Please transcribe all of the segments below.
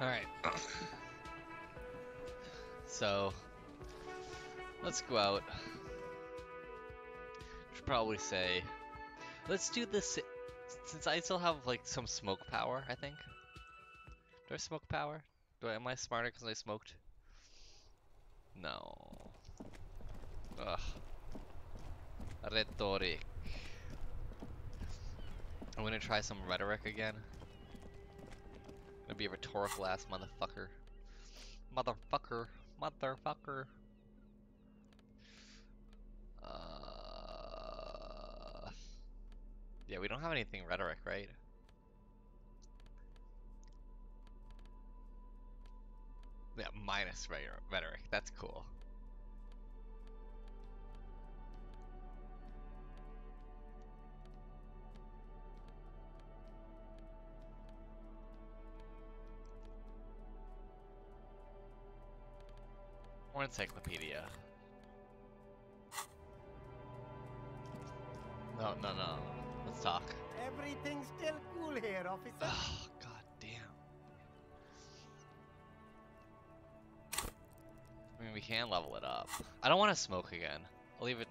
Alright. so, let's go out. Should probably say, let's do this, since I still have like some smoke power, I think. Do I smoke power? Do I, am I smarter because I smoked? No. Ugh. Rhetoric. I'm gonna try some rhetoric again. Gonna be a rhetorical ass motherfucker. Motherfucker. Motherfucker. Uh, yeah, we don't have anything rhetoric, right? Yeah, minus rhetoric. That's cool. Or encyclopedia. No, no, no. Let's talk. Everything's still cool here, officer. Ah, oh, god damn. I mean, we can level it up. I don't want to smoke again. I'll leave it.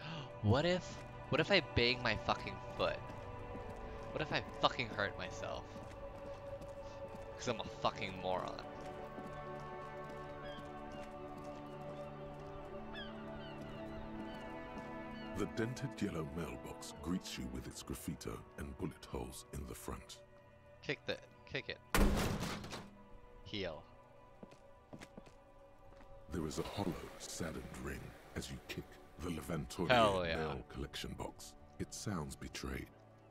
What if, what if I bang my fucking foot? What if I fucking hurt myself? Because I'm a fucking moron. The dented yellow mailbox greets you with its graffito and bullet holes in the front. Kick the, kick it. Heal. There is a hollow, saddened ring as you kick the Levantoria yeah. mail collection box. It sounds betrayed,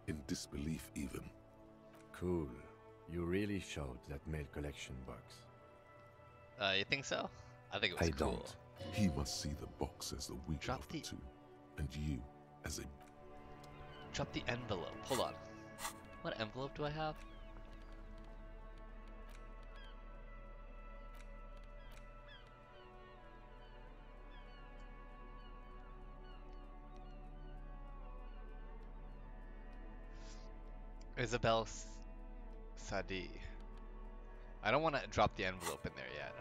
in disbelief even. Cool. You really showed that mail collection box. Uh, you think so? I think it was I cool. don't. He must see the box as the weaker Drop of the the- two, and you as a Drop the envelope. Hold on. What envelope do I have? Isabel Sadie. I don't want to drop the envelope in there yet.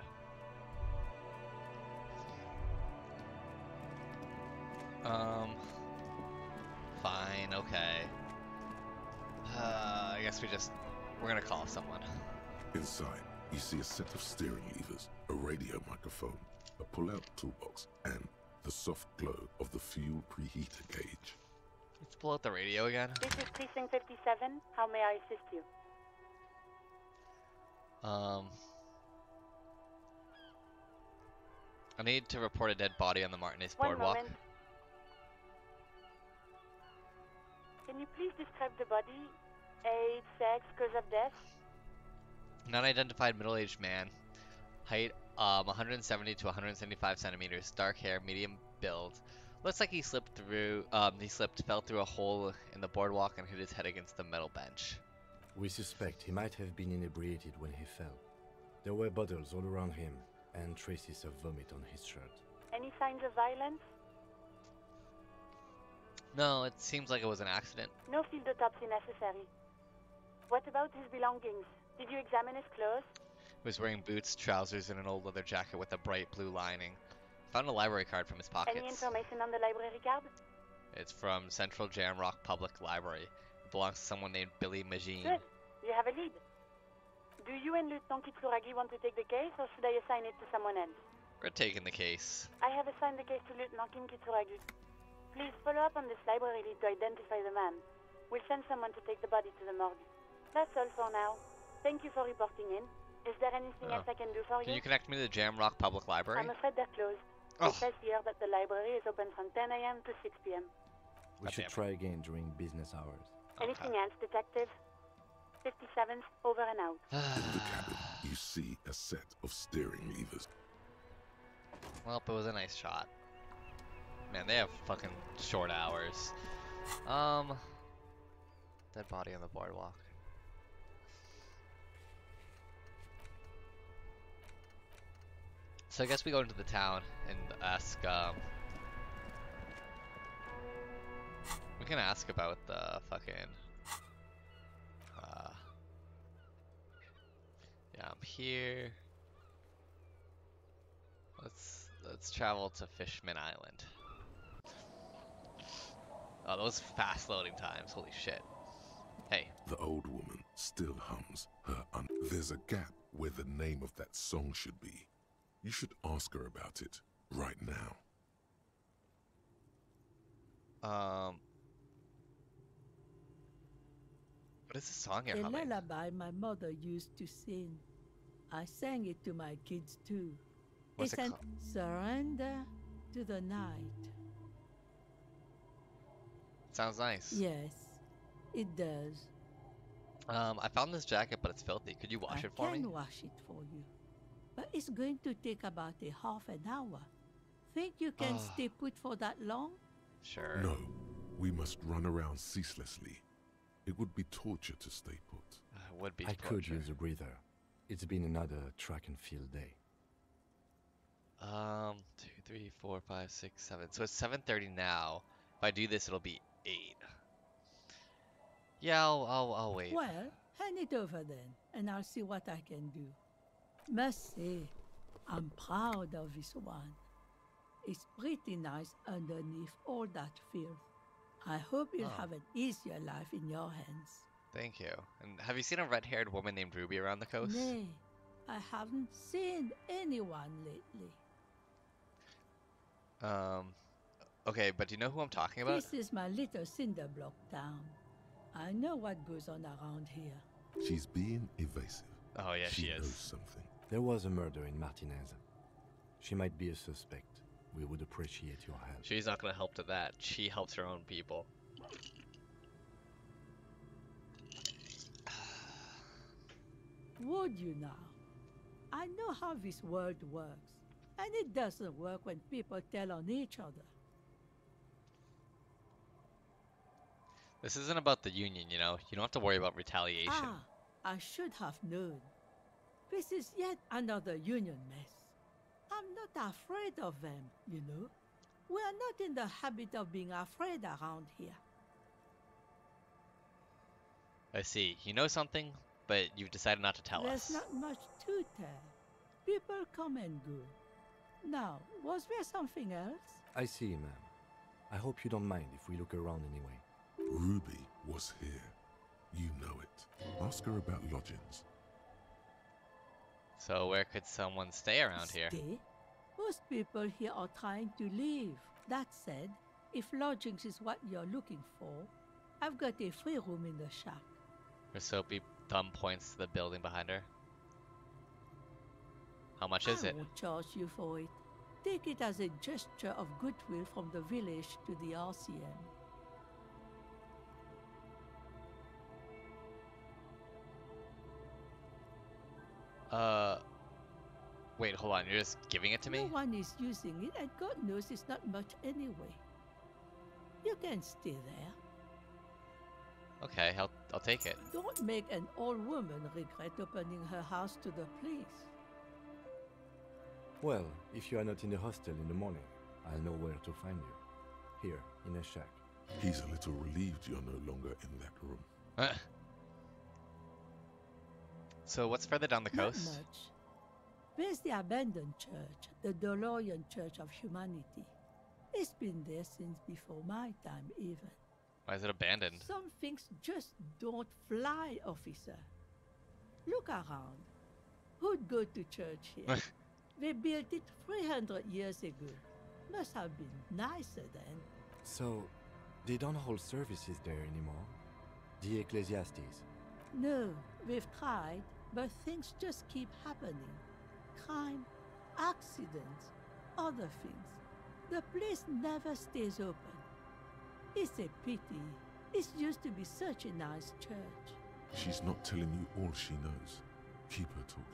Um. Fine, okay. Uh, I guess we just. We're gonna call someone. Inside, you see a set of steering levers, a radio microphone, a pull-out toolbox, and the soft glow of the fuel preheater gauge. Let's pull out the radio again. This is Precinct 57. How may I assist you? Um. I need to report a dead body on the Martinaise One boardwalk. moment. Can you please describe the body? Age, sex, cause of death? Non-identified middle-aged man, height um 170 to 175 centimeters, dark hair, medium build. Looks like he slipped through. Um, he slipped, fell through a hole in the boardwalk and hit his head against the metal bench. We suspect he might have been inebriated when he fell. There were bottles all around him and traces of vomit on his shirt. Any signs of violence? No, it seems like it was an accident. No field autopsy necessary. What about his belongings? Did you examine his clothes? He was wearing boots, trousers, and an old leather jacket with a bright blue lining. Found a library card from his pockets. Any information on the library card? It's from Central Jamrock Public Library. It belongs to someone named Billy Magine. Good. You have a lead. Do you and Lieutenant Kitsuragi want to take the case, or should I assign it to someone else? We're taking the case. I have assigned the case to Lieutenant Kim Kitsuragi. Please follow up on this library lead to identify the man. We'll send someone to take the body to the morgue. That's all for now. Thank you for reporting in. Is there anything Oh. else I can do for you? Can you? you connect me to the Jamrock Public Library? I'm afraid they're closed. Oh. It says here that the library is open from 10 a.m. to 6 p.m. We God should it. try again during business hours. Anything else, Detective? 57th, over and out. In the cabin, you see a set of steering levers. well, it was a nice shot. Man, they have fucking short hours. Um, dead body on the boardwalk. So I guess we go into the town and ask. Um, we can ask about the fucking. Uh, Down here. Let's let's travel to Fishman Island. Oh, those fast loading times. Holy shit. Hey, The old woman still hums her un- There's a gap where the name of that song should be. You should ask her about it right now. um What is the song you're A humming? lullaby my mother used to sing. I sang it to my kids too. What's it's it called? surrender to the night. Sounds nice. Yes, it does. Um, I found this jacket, but it's filthy. Could you wash I it for me? I can me? wash it for you. But it's going to take about a half an hour. Think you can Ah. stay put for that long? Sure. No, we must run around ceaselessly. It would be torture to stay put. Uh, it would be I could use a breather. It's been another track and field day. Um, two, three, four, five, six, seven. So it's seven thirty now. If I do this, it'll be eight. Yeah, I'll, I'll, I'll wait. Well, hand it over then, and I'll see what I can do. Say, I'm proud of this one. It's pretty nice underneath all that filth. I hope you'll Oh. have an easier life in your hands. Thank you. And have you seen a red-haired woman named Ruby around the coast? Nay, I haven't seen anyone lately. Um, okay, but do you know who I'm talking about? This is my little cinder block town. I know what goes on around here. She's being evasive. Oh yeah, she, knows is. something. There was a murder in Martinaise. She might be a suspect. We would appreciate your help. She's not gonna help to that. She helps her own people. Would you now? I know how this world works, and it doesn't work when people tell on each other. This isn't about the union, you know. You don't have to worry about retaliation. Ah, I should have known. This is yet another union mess. I'm not afraid of them, you know. We are not in the habit of being afraid around here. I see. You know something, but you've decided not to tell There's us. There's not much to tell. People come and go. Now, was there something else? I see, ma'am. I hope you don't mind if we look around anyway. Ruby was here. You know it. Ask her about lodgings. So where could someone stay around here? Stay? Most people here are trying to leave. That said, if lodgings is what you're looking for, I've got a free room in the shack. Her soapy thumb points to the building behind her. How much is it? I it? won't charge you for it. Take it as a gesture of goodwill from the village to the RCM. Uh, wait, hold on. You're just giving it to me? No one is using it, and God knows it's not much anyway. You can stay there. Okay, I'll I'll take it. Don't make an old woman regret opening her house to the police. Well, if you are not in the hostel in the morning, I'll know where to find you. Here, in a shack. He's a little relieved you're no longer in that room. so what's further down the Not coast? much. There's the abandoned church, the Dolorian Church of Humanity. It's been there since before my time, even. Why is it abandoned? Some things just don't fly, officer. Look around. Who'd go to church here? they built it 300 years ago. Must have been nicer then. So, they don't hold services there anymore? The Ecclesiastes. No, we've tried, but things just keep happening. Crime, accidents, other things. The place never stays open. It's a pity. It used to be such a nice church. She's not telling you all she knows. Keep her talking.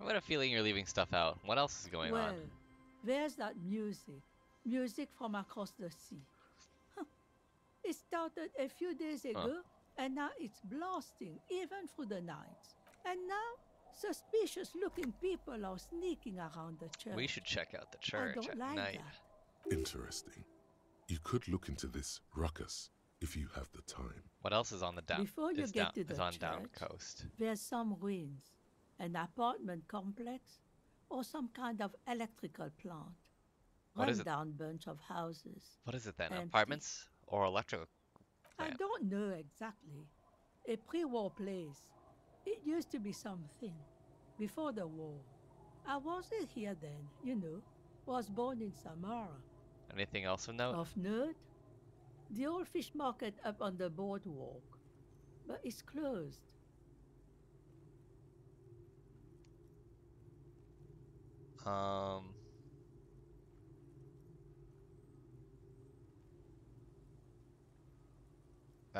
I got a feeling you're leaving stuff out. What else is going well, on? there's that music. Music from across the sea. Huh. It started a few days ago, and now it's blasting even through the night. And now, suspicious looking people are sneaking around the church. We should check out the I church don't at like night. that. Interesting. You could look into this ruckus. if you have the time. What else is on the down? Before you get down, to the is on down coast. There's some ruins, an apartment complex, or some kind of electrical plant. What is it? Rundown bunch of houses. What is it then? Empty. Apartments or electrical? I don't know exactly. A pre-war place. It used to be something. Before the war. I wasn't here then, you know. Was born in Samara. Anything else of note? Of note, the old fish market up on the boardwalk. But it's closed. Um.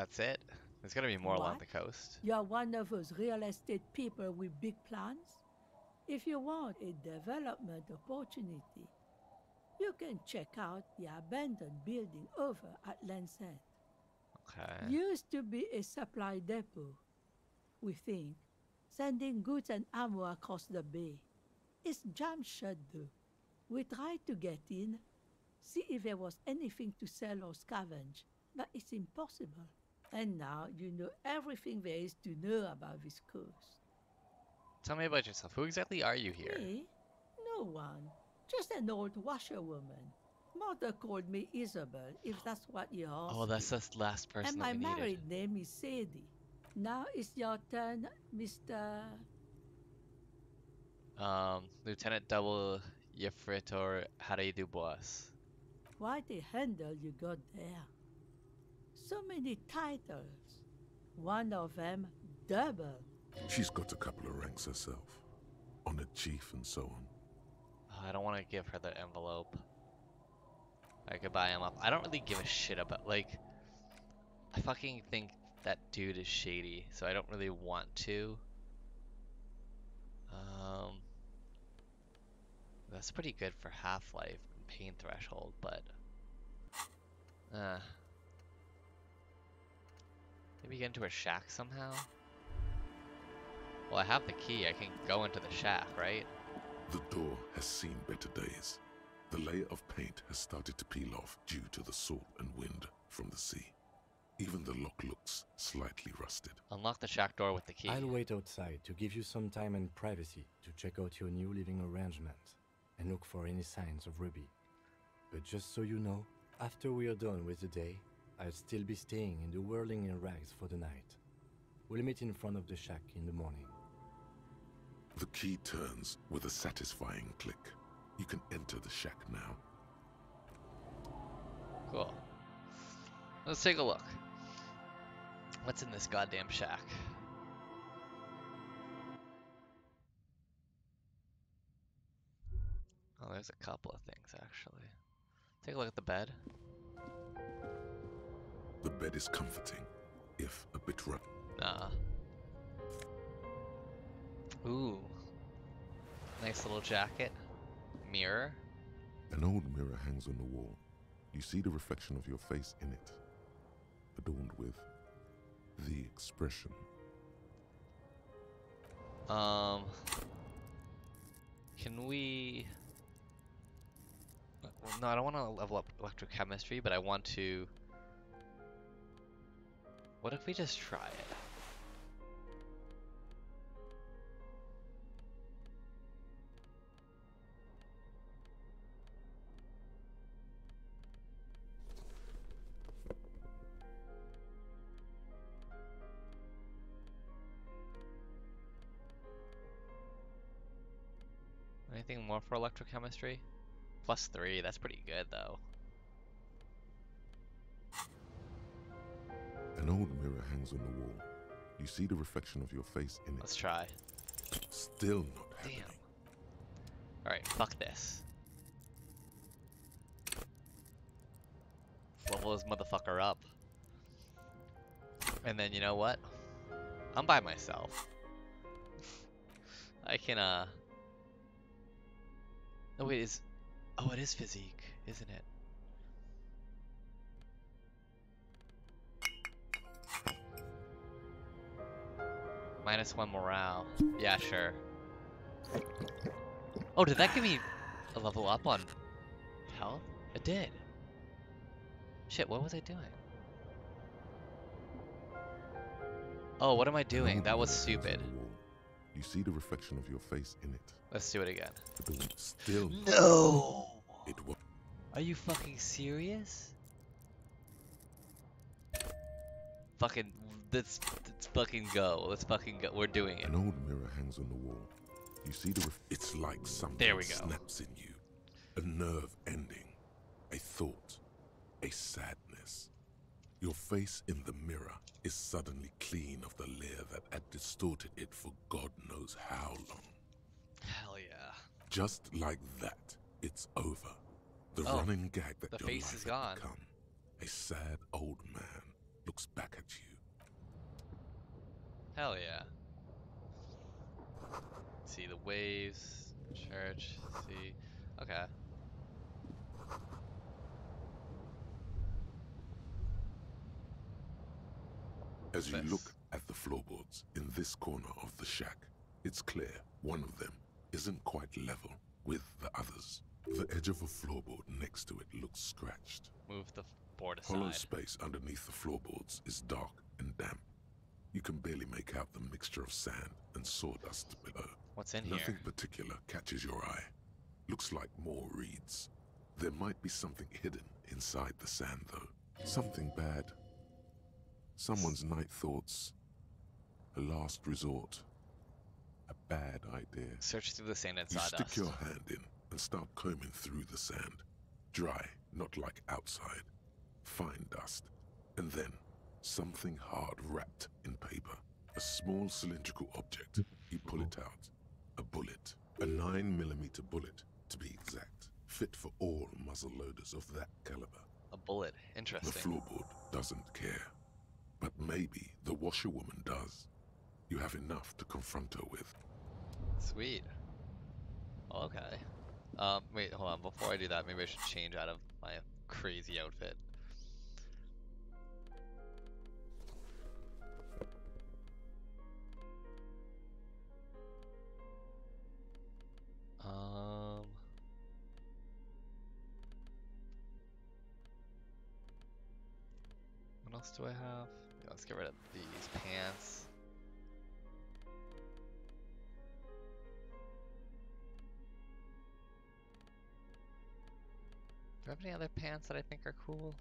That's it. There's gotta be more along the coast. You're one of those real estate people with big plans? If you want a development opportunity, you can check out the abandoned building over at Land's End. Okay. Used to be a supply depot, we think, sending goods and ammo across the bay. It's jam shut though. We tried to get in, see if there was anything to sell or scavenge, but it's impossible. And now you know everything there is to know about this coast. Tell me about yourself. Who exactly are you here? Me? No one. Just an old washerwoman. Mother called me Isabel, if that's what you asked. Oh, that's the last person And my married name is Sadie. Now it's your turn, Mr. Um, Lieutenant Double Yefreitor Harry Du Bois. Quite a handle you got there. So many titles. One of them double. She's got a couple of ranks herself. Honored chief and so on. Oh, I don't want to give her the envelope. I could buy him up. I don't really give a shit about like. I fucking think that dude is shady, so I don't really want to. Um, that's pretty good for Half Light and Pain Threshold, but. Uh, maybe get into a shack somehow. Well, I have the key. I can go into the shack, right? The door has seen better days. The layer of paint has started to peel off due to the salt and wind from the sea. Even the lock looks slightly rusted. Unlock the shack door with the key. I'll wait outside to give you some time and privacy to check out your new living arrangement and look for any signs of Ruby. But just so you know, after we are done with the day, I'll still be staying in the Whirling-in-Rags for the night. We'll meet in front of the shack in the morning. The key turns with a satisfying click. You can enter the shack now. Cool. Let's take a look. What's in this goddamn shack? Oh, there's a couple of things actually. Take a look at the bed. The bed is comforting, if a bit rough. Nah. Ooh. Nice little jacket. Mirror. An old mirror hangs on the wall. You see the reflection of your face in it, adorned with the expression. Um. Can we? Well, no, I don't want to level up electrochemistry, but I want to. What if we just try it? Anything more for electrochemistry? Plus three, that's pretty good though. An old mirror hangs on the wall. You see the reflection of your face in it. Let's try. Still not happening. Damn. Alright, fuck this. Level this motherfucker up. And then you know what? I'm by myself. I can uh Oh wait, is Oh it is physique, isn't it? Minus one morale. Yeah, sure. Oh, did that give me a level up on health? It did. Shit, what was I doing? Oh, what am I doing? That was stupid. on the wall. You see the reflection of your face in it. Let's do it again. Still, No! it was. Are you fucking serious? Fucking, let's, let's fucking go. Let's fucking go. We're doing it. An old mirror hangs on the wall. You see the. Ref- it's like something There we go. snaps in you. A nerve ending. A thought. A sadness. Your face in the mirror is suddenly clean of the layer that had distorted it for God knows how long. Hell yeah. Just like that, it's over. The Oh, running gag that the your face life is had gone. become. A sad old man looks back at you. Hell yeah. See the waves, church, see. Okay. As you This. look at the floorboards in this corner of the shack, it's clear one of them isn't quite level with the others. The edge of a floorboard next to it looks scratched. Move the board aside. Hollow space underneath the floorboards is dark and damp. You can barely make out the mixture of sand and sawdust below. What's in Nothing here? Nothing particular catches your eye. Looks like more reeds. There might be something hidden inside the sand, though. Something bad. Someone's night thoughts. A last resort. A bad idea. Search through the sand and sawdust. You stick your hand in and start combing through the sand. Dry, not like outside. Fine dust. And then something hard wrapped in paper. A small cylindrical object. You pull it out. A bullet. A 9mm bullet, to be exact. Fit for all muzzle loaders of that caliber. A bullet. Interesting. The floorboard doesn't care. But maybe the washerwoman does. You have enough to confront her with. Sweet. Okay. Um, wait, hold on. Before I do that, maybe I should change out of my crazy outfit. Um. What else do I have? Yeah, let's get rid of these pants. Do I have any other pants that I think are cool?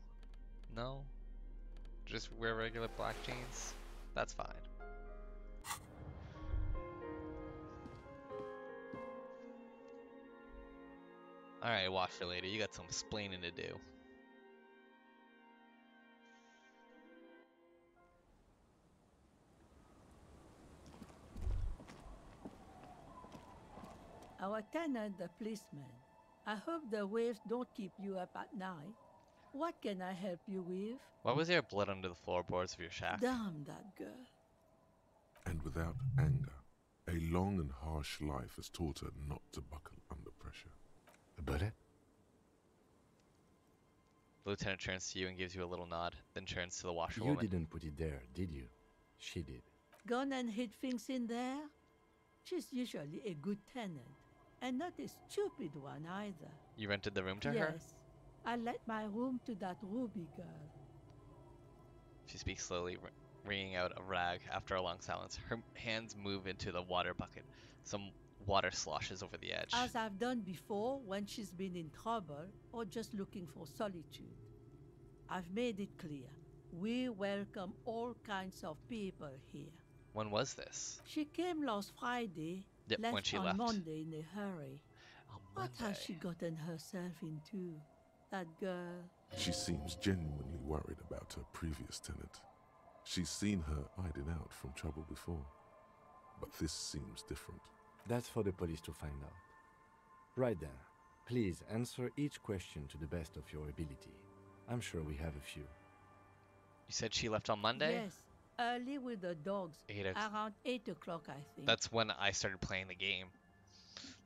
No? Just wear regular black jeans? That's fine. Alright, washer lady, you got some splaining to do. Our tenant, the policeman. I hope the waves don't keep you up at night. What can I help you with? Why was there blood under the floorboards of your shack? Damn that girl. And without anger, a long and harsh life has taught her not to buckle under pressure. A bullet? The lieutenant turns to you and gives you a little nod, then turns to the washerwoman. You didn't put it there, did you? She did. Gone and hid things in there? She's usually a good tenant, and not a stupid one either. You rented the room to her? yes, I let my room to that Ruby girl. She speaks slowly, wringing out a rag after a long silence. Her hands move into the water bucket. Some water sloshes over the edge. As I've done before when she's been in trouble or just looking for solitude. I've made it clear. We welcome all kinds of people here. When was this? She came last Friday, Yep, left when she on left. Monday in a hurry. On What has she gotten herself into? That girl. She seems genuinely worried about her previous tenant. She's seen her hiding out from trouble before. But this seems different. That's for the police to find out. Right then, please answer each question to the best of your ability. I'm sure we have a few. You said she left on Monday? Yes, early with the dogs. Eight o- Around 8 o'clock, I think. That's when I started playing the game.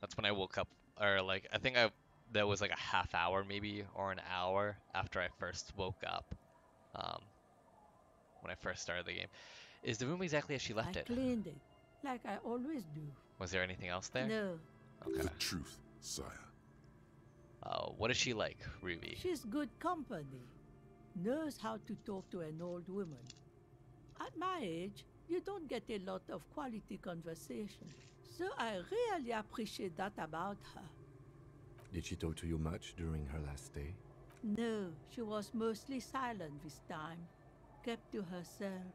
That's when I woke up, or like I think I that was like a half hour maybe or an hour after I first woke up. Um, when I first started the game, is the room exactly as she left I it? cleaned it, like I always do. Was there anything else there? No, Okay. The truth, sire. Uh, what is she like, Ruby? she's good company. Knows how to talk to an old woman. At my age, You don't get a lot of quality conversation. So I really appreciate that about her. Did she talk to you much during her last stay? No, she was mostly silent this time, kept to herself.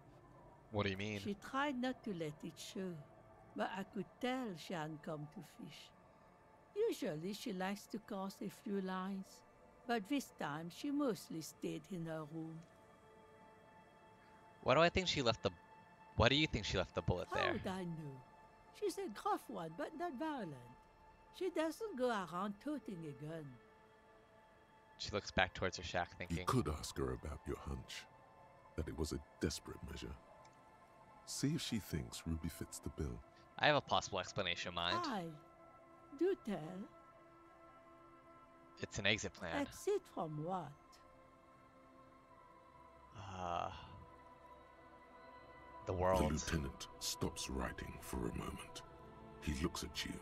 What do you mean? She tried not to let it show, but I could tell she hadn't come to fish. Usually she likes to cast a few lines, but this time she mostly stayed in her room. Why do I think she left the? Why do you think she left the bullet How there? would I know? She's a gruff one, but not violent. She doesn't go around toting a gun. She looks back towards her shack, thinking... You could ask her about your hunch, that it was a desperate measure. See if she thinks Ruby fits the bill. I have a possible explanation in mind. Aye. Do tell. It's an exit plan. Exit from what? Uh, the world. The lieutenant stops writing for a moment. He looks at you,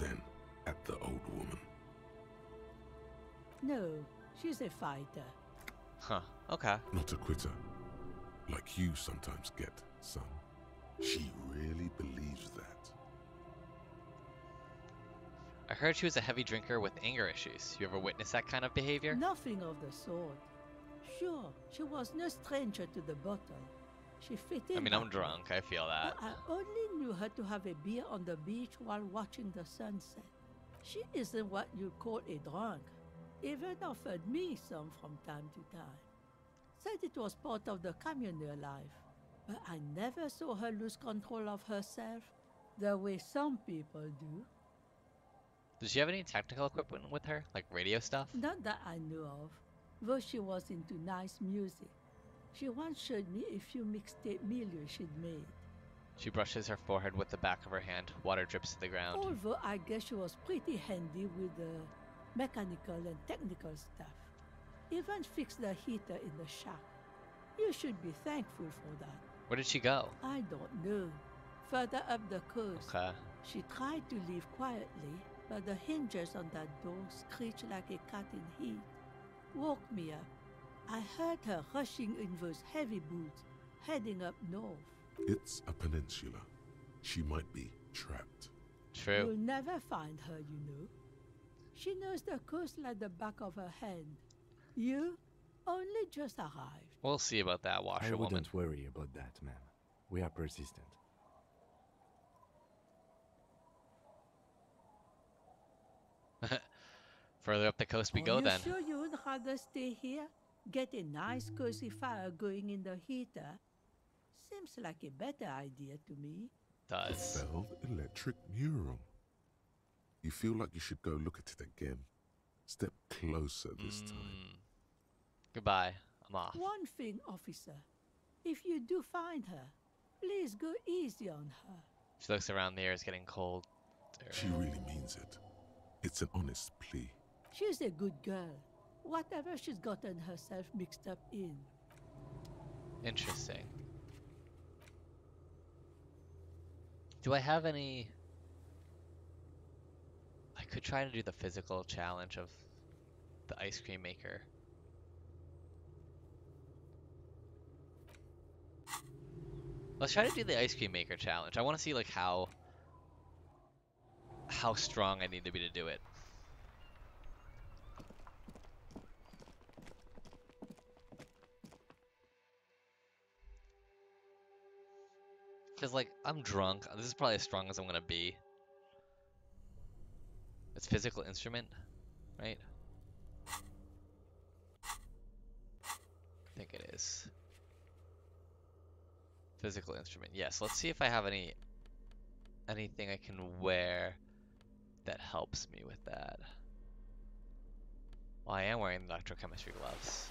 then at the old woman. No, she's a fighter. Huh. Okay. Not a quitter. Like you sometimes get, son. She really believes that. I heard she was a heavy drinker with anger issues. You ever witness that kind of behavior? Nothing of the sort. Sure, she was no stranger to the bottle. She fit in. I mean, I'm drunk. I feel that. But I only knew her to have a beer on the beach while watching the sunset. She isn't what you call a drunk. Even offered me some from time to time. Said it was part of the communal life. But I never saw her lose control of herself the way some people do. Does she have any technical equipment with her, like radio stuff? Not that I knew of, though she was into nice music. She once showed me a few mixtape milieux she'd made. She brushes her forehead with the back of her hand. Water drips to the ground. Although I guess she was pretty handy with the mechanical and technical stuff. Even fixed the heater in the shack. You should be thankful for that. Where did she go? I don't know. Further up the coast, Okay. she tried to leave quietly, but the hinges on that door screeched like a cat in heat. Woke me up. I heard her rushing in those heavy boots, heading up north. It's a peninsula. She might be trapped. True. You'll never find her, you know. She knows the coast like the back of her hand. You only just arrived. We'll see about that, washerwoman. I washerwoman. wouldn't worry about that, ma'am. We are persistent. Further up the coast we Are go you then. sure you would rather stay here? Get a nice cozy fire going in the heater? Seems like a better idea to me. Does. Felled electric neuron. You feel like you should go look at it again. Step closer this time. Mm. Goodbye. I'm off. One thing, officer. If you do find her, please go easy on her. She looks around. The air is getting cold. She really means it. It's an honest plea. She's a good girl. Whatever she's gotten herself mixed up in. Interesting. Do I have any? I could try to do the physical challenge of the ice cream maker. Let's try to do the ice cream maker challenge. I want to see like how how strong I need to be to do it. Cause like I'm drunk. This is probably as strong as I'm gonna be. It's physical instrument, right? I think it is. Physical instrument. Yes. Let's see if I have any anything I can wear that helps me with that. Well, I am wearing electrochemistry gloves.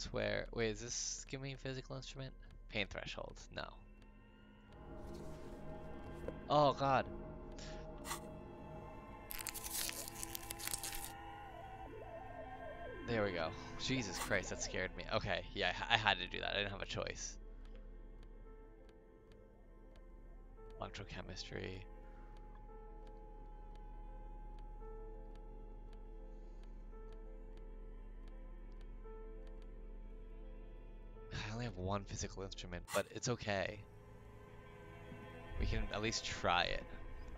Let's wear. Wait, is this give me physical instrument? Pain threshold. No. Oh god. There we go. Jesus Christ, that scared me. Okay, yeah, I had to do that. I didn't have a choice. Electrochemistry. I only have one physical instrument, but it's okay. We can at least try it.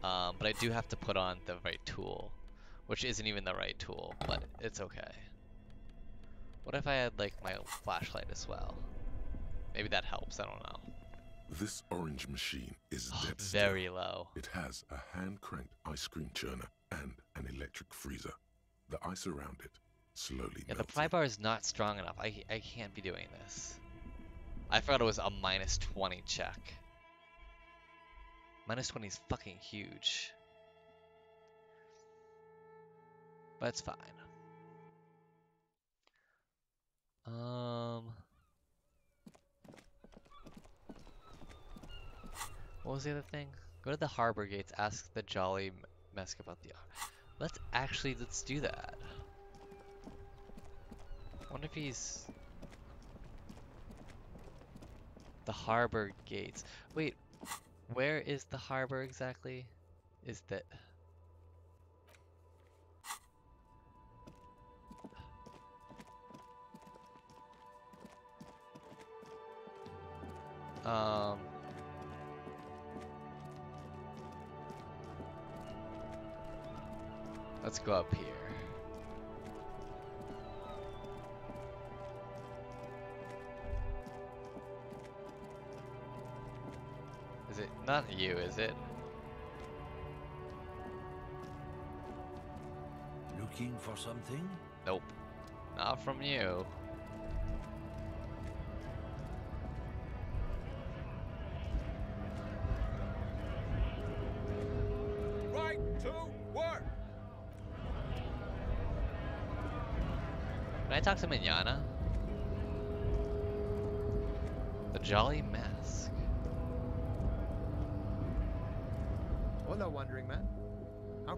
Um, but I do have to put on the right tool, which isn't even the right tool, but it's okay. What if I had like my flashlight as well? Maybe that helps, I don't know. This orange machine is Oh, dead still. very low. It has a hand-cranked ice cream churner and an electric freezer. The ice around it slowly Yeah, the pry bar is not strong enough. I, I can't be doing this. I forgot it was a minus 20 check. Minus 20 is fucking huge. But it's fine. Um. What was the other thing? Go to the harbor gates, ask the Jolly M- Mesk about the. Let's actually, let's do that. wonder if he's. The harbor gates. Wait, where is the harbor exactly? Is that. Um. Let's go up here. Is it not you, is it? Looking for something? Nope. Not from you. Right to work! Can I talk to Mañana? The Jolly Mask.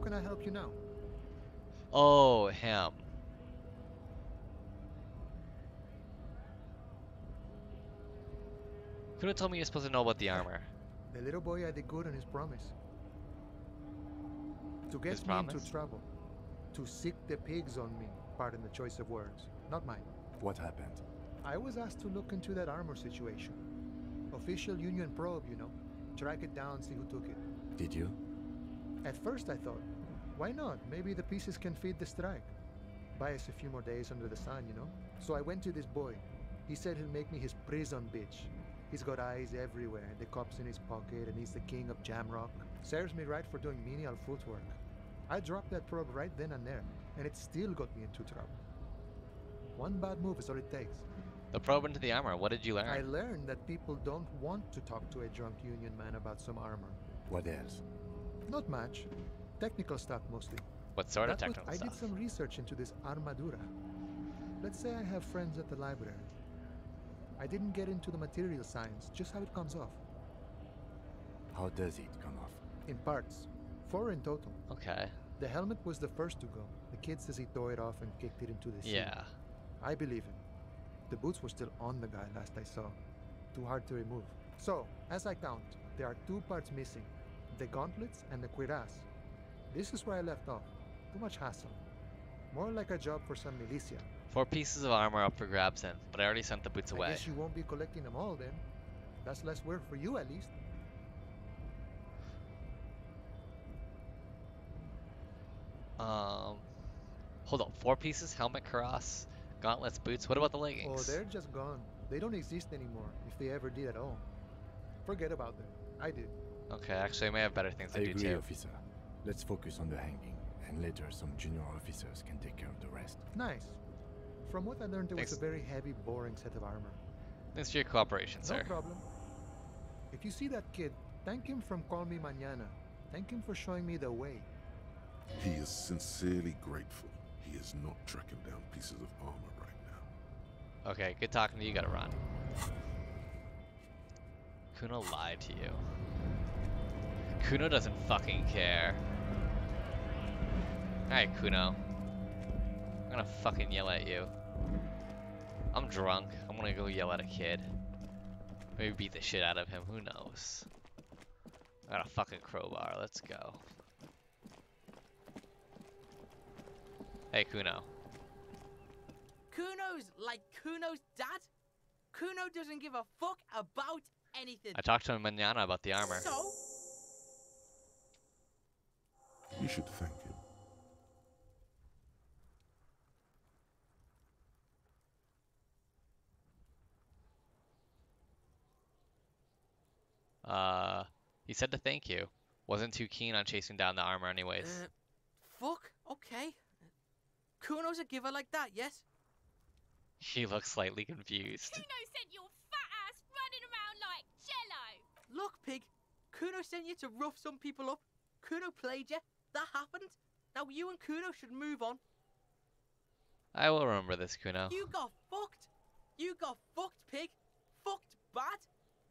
Can I help you now? Oh, him. Could have told me you're supposed to know about the armor. The little boy had a good on his promise. To get His me into trouble. To sick the pigs on me. Pardon the choice of words. Not mine. What happened? I was asked to look into that armor situation. Official Union probe, you know. Track it down, see who took it. Did you? At first I thought, why not? Maybe the pieces can feed the strike. Buy us a few more days under the sun, you know? So I went to this boy. He said he'll make me his prison bitch. He's got eyes everywhere, the cops in his pocket, and he's the king of Jamrock. Serves me right for doing menial footwork. I dropped that probe right then and there, and it still got me into trouble. One bad move is all it takes. The probe into the armor. What did you learn? I learned that people don't want to talk to a drunk Union man about some armor. What else? Not much. Technical stuff mostly. what sort of That was- technical I did some research into this armadura. Let's say I have friends at the library. I didn't get into the material science, just how it comes off. How does it come off? In parts. Four in total. Okay. The helmet was the first to go. The kid says he tore it off and kicked it into the sea. Yeah. I believe him. The boots were still on the guy last I saw. Too hard to remove. So, as I count, there are two parts missing. The gauntlets and the cuirass. This is where I left off. Too much hassle. More like a job for some militia. Four pieces of armor up for grabs then, but I already sent the boots I away. guess you won't be collecting them all then. That's less work for you at least. Um, hold on. Four pieces: helmet, cuirass, gauntlets, boots. What about the leggings? Oh, they're just gone. They don't exist anymore, if they ever did at all. Forget about them. I did. Okay, actually, I may have better things to I do agree, too. officer. Let's focus on the hanging, and later some junior officers can take care of the rest. Nice. From what I learned, it was a very heavy, boring set of armor. Thanks for your cooperation, No sir. problem. If you see that kid, thank him from Call Me Mañana. Thank him for showing me the way. He is sincerely grateful. He is not tracking down pieces of armor right now. Okay, good talking to you. Gotta run. Kuno lied to you. Kuno doesn't fucking care. Alright, Kuno. I'm gonna fucking yell at you. I'm drunk. I'm gonna go yell at a kid. Maybe beat the shit out of him. Who knows? I got a fucking crowbar. Let's go. Hey, Kuno. Kuno's like Kuno's dad? Kuno doesn't give a fuck about anything. I talked to him manana about the armor. So, You should thank Uh, he said to thank you. Wasn't too keen on chasing down the armor anyways. uh, fuck, okay. Kuno's a giver like that, yes? She looks slightly confused. Kuno sent your fat ass running around like jello. Look, pig, Kuno sent you to rough some people up. Kuno played you. That happened. Now you and Kuno should move on. I will remember this, Kuno. You got fucked. You got fucked, pig. Fucked bad.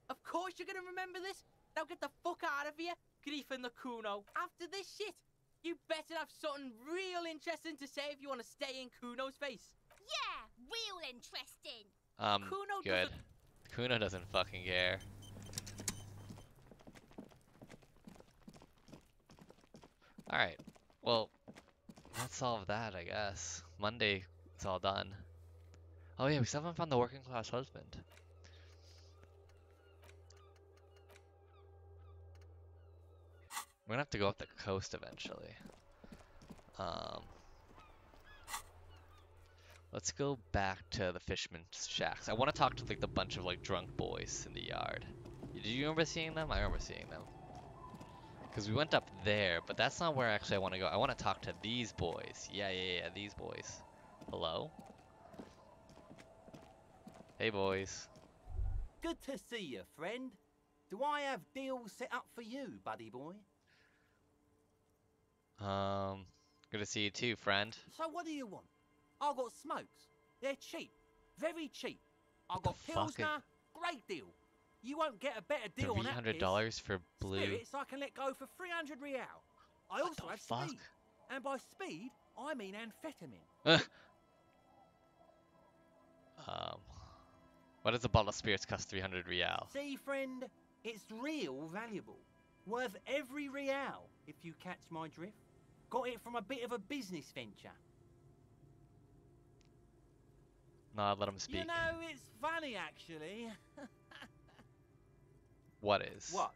Of course you're gonna remember this. Now get the fuck out of here, Grief and the Kuno. After this shit, you better have something real interesting to say if you want to stay in Kuno's face. Yeah, real interesting. Um, Kuno good. doesn't- Kuno doesn't fucking care. Alright, well, let's solve that, I guess. Monday, it's all done. Oh yeah, we still haven't found the working class husband. We're gonna have to go up the coast eventually. Um, let's go back to the fisherman's shacks. I want to talk to like the bunch of like drunk boys in the yard. Did you remember seeing them? I remember seeing them. Because we went up there, but that's not where I actually I want to go. I want to talk to these boys. Yeah, yeah, yeah, these boys. Hello? Hey, boys. Good to see you, friend. Do I have deals set up for you, buddy boy? Um, good to see you too, friend. So what do you want? I got smokes. They're cheap. Very cheap. I got the fuck is- Pilsner. Great deal. You won't get a better deal on that. hundred piss. dollars for blue. Spirits I can let go for 300 real. I What also have fuck? speed. And by speed, I mean amphetamine. Um, what does a bottle of spirits cost? Three hundred real. See, friend, it's real valuable. Worth every real, if you catch my drift. Got it from a bit of a business venture. No, let him speak. You know, it's funny actually. What is? what?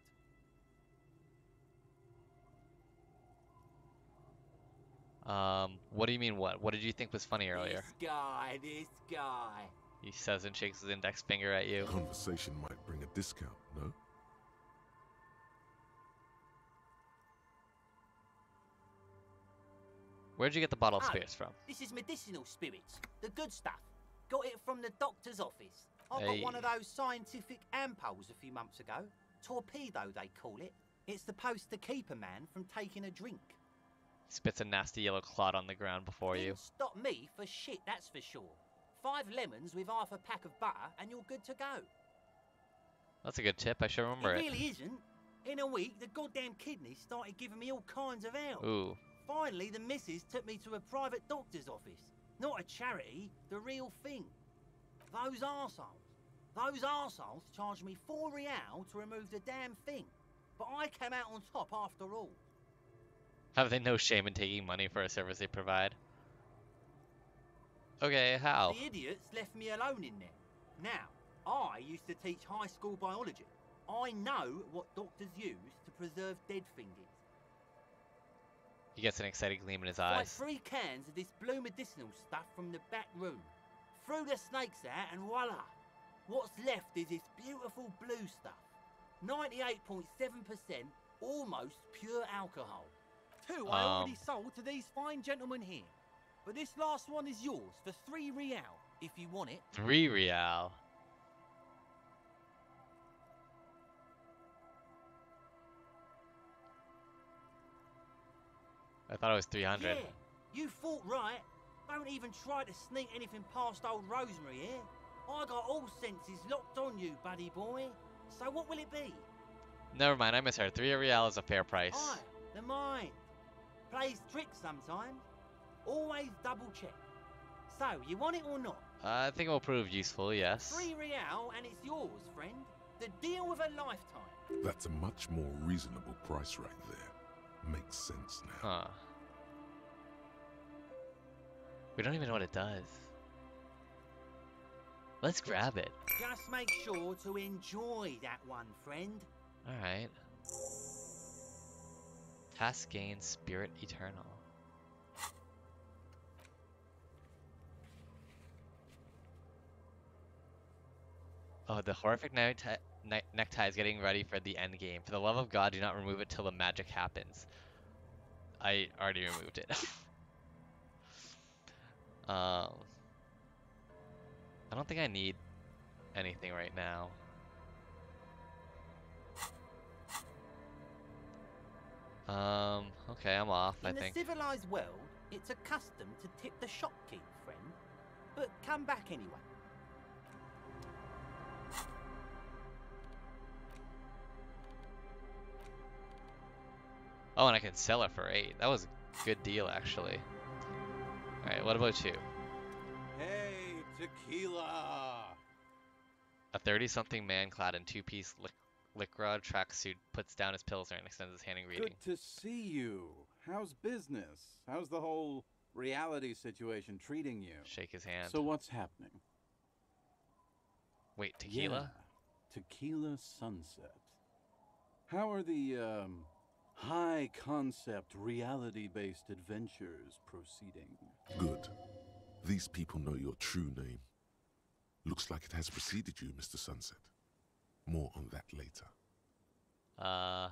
Um, what do you mean what? What did you think was funny earlier? This guy, this guy. He says and shakes his index finger at you. Conversation might bring a discount, no? Where'd you get the bottle of Oh, spirits from? This is medicinal spirits, the good stuff. Got it from the doctor's office. I got one of those scientific ampoules a few months ago. Torpedo, they call it. It's supposed to keep a man from taking a drink. He Spits a nasty yellow clod on the ground before you. Didn't stop me for shit, that's for sure. Five lemons with half a pack of butter, and you're good to go. That's a good tip. I should remember it it. really isn't. In a week, the goddamn kidneys started giving me all kinds of help. Ooh. Finally, the missus took me to a private doctor's office. Not a charity, the real thing. Those arseholes. Those arseholes charged me four real to remove the damn thing. But I came out on top after all. Have they no shame in taking money for a service they provide? Okay, how? The idiots left me alone in there. Now, I used to teach high school biology. I know what doctors use to preserve dead fingers. He gets an excited gleam in his eyes. three cans of this blue medicinal stuff from the back room. Threw the snakes out and voila! What's left is this beautiful blue stuff. 98.7% almost pure alcohol. Two I already Um. sold to these fine gentlemen here. But this last one is yours for three real, if you want it. Three real. I thought it was 300. Yeah, you thought right. Don't even try to sneak anything past old Rosemary here. I got all senses locked on you, buddy boy. So what will it be? Never mind, I misheard. Three real is a fair price. Aye, the mind. Plays tricks sometimes. Always double check. So, you want it or not? I think it will prove useful, yes. Three real and it's yours, friend. The deal of a lifetime. That's a much more reasonable price right there. Makes sense now. Huh. We don't even know what it does. Let's grab it. Just make sure to enjoy that one, friend. Alright. Task gain Spirit Eternal. Oh, the horrific necktie, ne necktie is getting ready for the end game. For the love of God, do not remove it till the magic happens. I already removed it. um, I don't think I need anything right now. Um, okay, I'm off, I In the think. civilized world, it's a custom to tip the shopkeep, friend. But come back anyway. Oh, and I can sell it for 8. That was a good deal, actually. Alright, what about you? Hey, tequila! A 30-something man clad in two-piece lic Lycra tracksuit puts down his pilsner and extends his hand in greeting. Good to see you. How's business? How's the whole reality situation treating you? Shake his hand. So what's happening? Wait, tequila? Yeah, tequila sunset. How are the um, high concept reality based adventures proceeding? Good. These people know your true name. Looks like it has preceded you, Mr. Sunset. More on that later. Uh...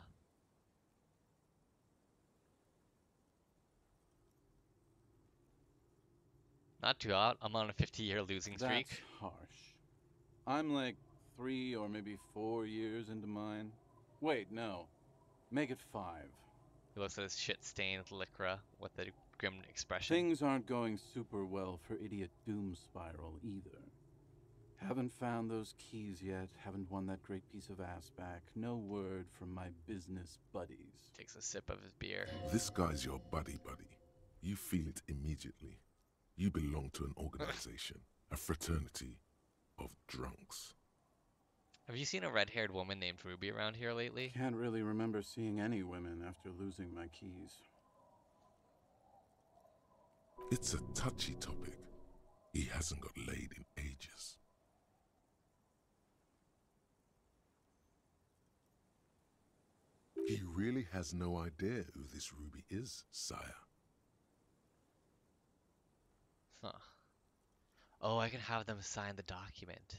Not too hot. I'm on a 50-year losing streak. That's harsh. I'm like three or maybe four years into mine. Wait, no. Make it five. He looks at his shit-stained Lycra with a grim expression. Things aren't going super well for Idiot Doom Spiral either. Haven't found those keys yet, haven't won that great piece of ass back. No word from my business buddies. Takes a sip of his beer. This guy's your buddy buddy. You feel it immediately. You belong to an organization, a fraternity of drunks. Have you seen a red-haired woman named Ruby around here lately? Can't really remember seeing any women after losing my keys. It's a touchy topic. He hasn't got laid in ages. He really has no idea who this Ruby is, sire. Huh. Oh, I can have them sign the document.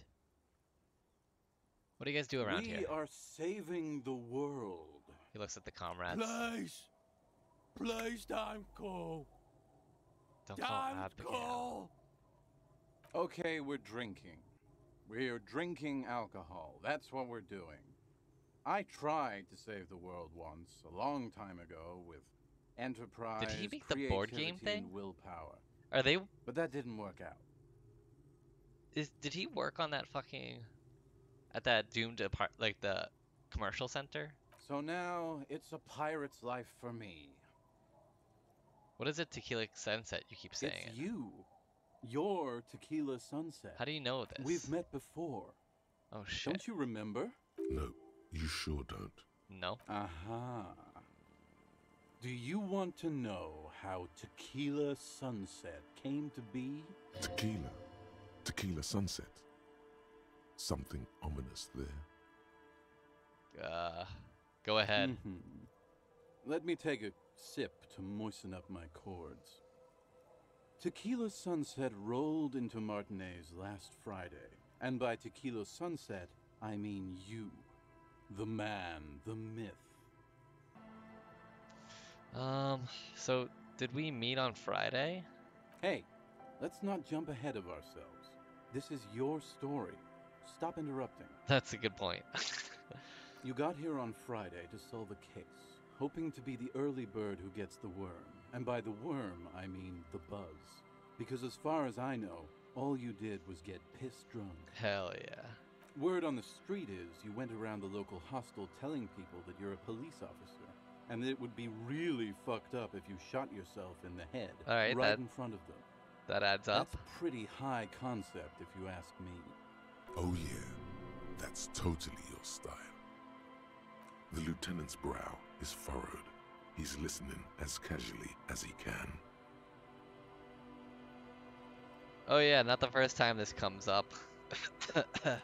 What do you guys do around we here? We are saving the world. He looks at the comrades. Please! Please don't go! Don't call Abigail. Okay, we're drinking. We're drinking alcohol. That's what we're doing. I tried to save the world once, a long time ago, with enterprise, Did he make the board game thing? willpower. Are they? But that didn't work out. Is did he work on that fucking at that doomed apart like the commercial center? So now it's a pirate's life for me. What is it, Tequila Sunset? You keep saying it's it. you. Your tequila sunset. How do you know this? We've met before. Oh shit. Don't you remember? No, you sure don't. No. Aha. Do you want to know how Tequila Sunset came to be? Tequila. Tequila sunset. Something ominous there. Uh, go ahead. Mhm. Let me take a sip to moisten up my cords. Tequila Sunset rolled into Martinaise last Friday, and by Tequila Sunset, I mean you. The man, the myth. Um, so did we meet on Friday? Hey, let's not jump ahead of ourselves. This is your story. Stop interrupting. That's a good point. You got here on Friday to solve a case, hoping to be the early bird who gets the worm. And by the worm, I mean the buzz. Because as far as I know, all you did was get piss drunk. Hell yeah. Word on the street is you went around the local hostel telling people that you're a police officer, and that it would be really fucked up if you shot yourself in the head All right, right that- in front of them. That adds up. That's pretty high concept, if you ask me. Oh yeah, that's totally your style. The lieutenant's brow is furrowed. He's listening as casually as he can. Oh yeah, not the first time this comes up.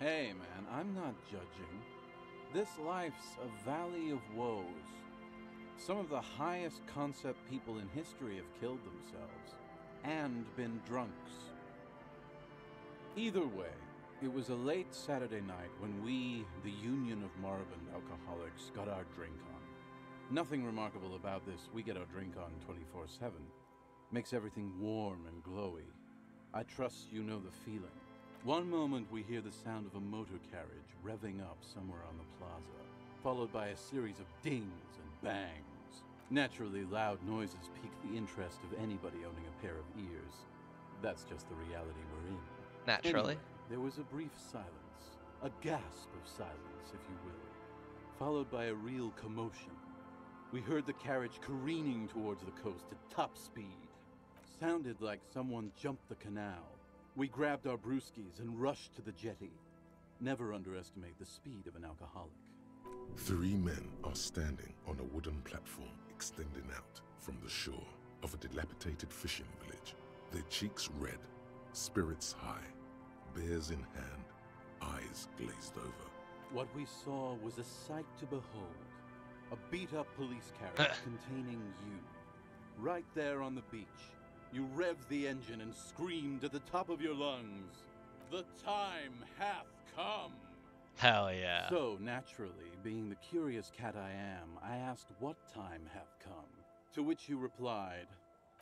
hey man, I'm not judging. This life's a valley of woes. Some of the highest concept people in history have killed themselves and been drunks. Either way, it was a late Saturday night when we, the Union of Moribund Alcoholics, got our drink on. Nothing remarkable about this. We get our drink on 24 7. Makes everything warm and glowy. I trust you know the feeling. One moment we hear the sound of a motor carriage revving up somewhere on the plaza, followed by a series of dings and bangs. Naturally, loud noises pique the interest of anybody owning a pair of ears. That's just the reality we're in. Naturally. Anyway, there was a brief silence, a gasp of silence, if you will, followed by a real commotion. We heard the carriage careening towards the coast at top speed. Sounded like someone jumped the canal. We grabbed our brewskis and rushed to the jetty. Never underestimate the speed of an alcoholic. Three men are standing on a wooden platform extending out from the shore of a dilapidated fishing village, their cheeks red, spirits high, bears in hand, eyes glazed over. What we saw was a sight to behold. A beat up police carriage containing you. Right there on the beach. You revved the engine and screamed at the top of your lungs, The time hath come! Hell yeah. So, naturally, being the curious cat I am, I asked what time hath come. To which you replied,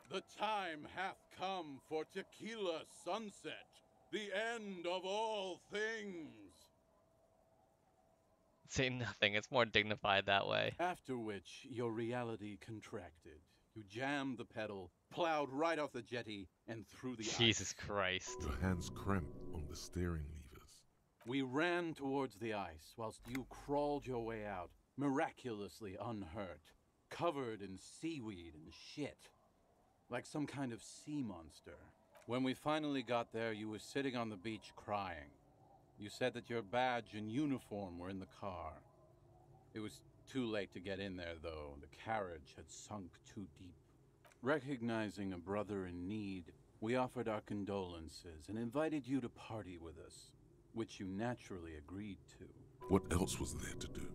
The time hath come for tequila sunset, the end of all things. Say nothing. It's more dignified that way. After which, your reality contracted. You jammed the pedal, plowed right off the jetty, and through the Jesus ice. Christ. Your hands cramped on the steering levers. We ran towards the ice whilst you crawled your way out, miraculously unhurt, covered in seaweed and shit. Like some kind of sea monster. When we finally got there, you were sitting on the beach crying. You said that your badge and uniform were in the car. It was too late to get in there, though. The carriage had sunk too deep. Recognizing a brother in need, we offered our condolences and invited you to party with us, which you naturally agreed to. What else was there to do?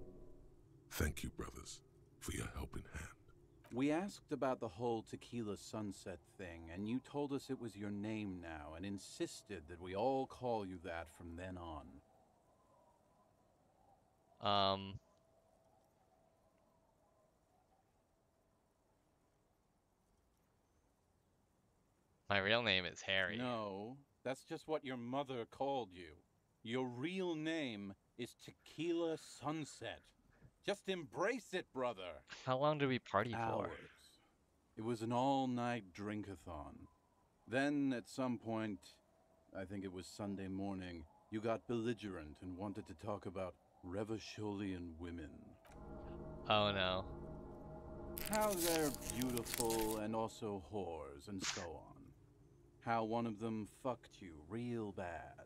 Thank you, brothers, for your helping hand. We asked about the whole tequila sunset thing, and you told us it was your name now and insisted that we all call you that from then on. Um. My real name is Harry. No, that's just what your mother called you. Your real name is Tequila Sunset. Just embrace it, brother. How long did we party Hours. for? It was an all night drinkathon. Then, at some point, I think it was Sunday morning, you got belligerent and wanted to talk about Revacholian women. Oh no. How they're beautiful and also whores and so on. How one of them fucked you real bad.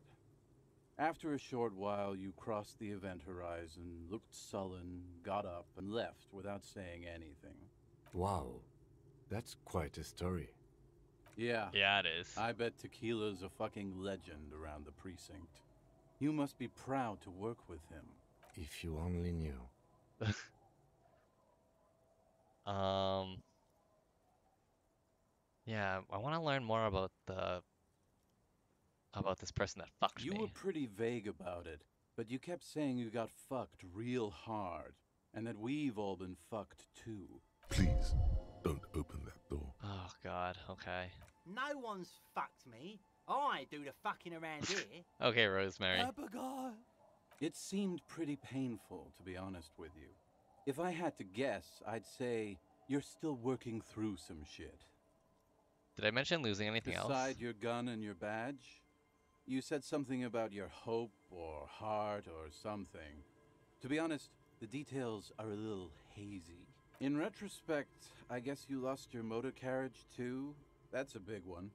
After a short while, you crossed the event horizon, looked sullen, got up, and left without saying anything. Wow, that's quite a story. Yeah. Yeah, it is. I bet Tequila's a fucking legend around the precinct. You must be proud to work with him. If you only knew. Um. Yeah, I want to learn more about the about this person that fucked You me. were pretty vague about it, but you kept saying you got fucked real hard, and that we've all been fucked too. Please, don't open that door. Oh God. Okay. No one's fucked me. I do the fucking around here. Okay, Rosemary. Abigail. It seemed pretty painful, to be honest with you. If I had to guess, I'd say you're still working through some shit. Did I mention losing anything Beside else? your gun and your badge, you said something about your hope or heart or something. To be honest, the details are a little hazy. In retrospect, I guess you lost your motor carriage too? That's a big one.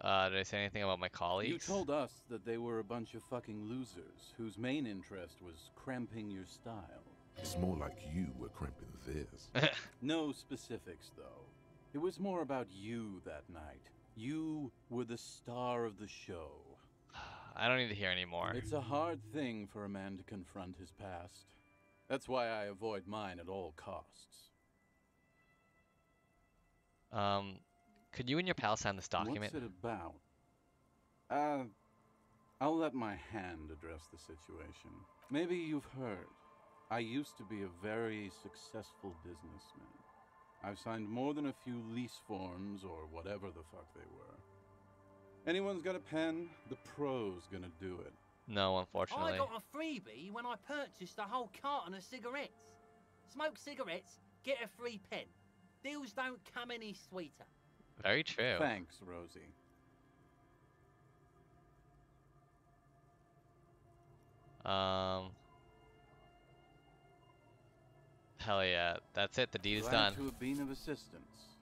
Uh, did I say anything about my colleagues? You told us that they were a bunch of fucking losers whose main interest was cramping your style. It's more like you were cramping theirs. no specifics, though. It was more about you that night. You were the star of the show. I don't need to hear anymore. It's a hard thing for a man to confront his past. That's why I avoid mine at all costs. Um, could you and your pal sign this document? What's it about? Uh, I'll let my hand address the situation. Maybe you've heard. I used to be a very successful businessman. I've signed more than a few lease forms or whatever the fuck they were. Anyone's got a pen? The pro's gonna do it. No, unfortunately. I got a freebie when I purchased a whole carton of cigarettes. Smoke cigarettes, get a free pen. Deals don't come any sweeter. Very true. Thanks, Rosie. Um. Hell yeah, that's it. The deed is Glad done. to have been of assistance.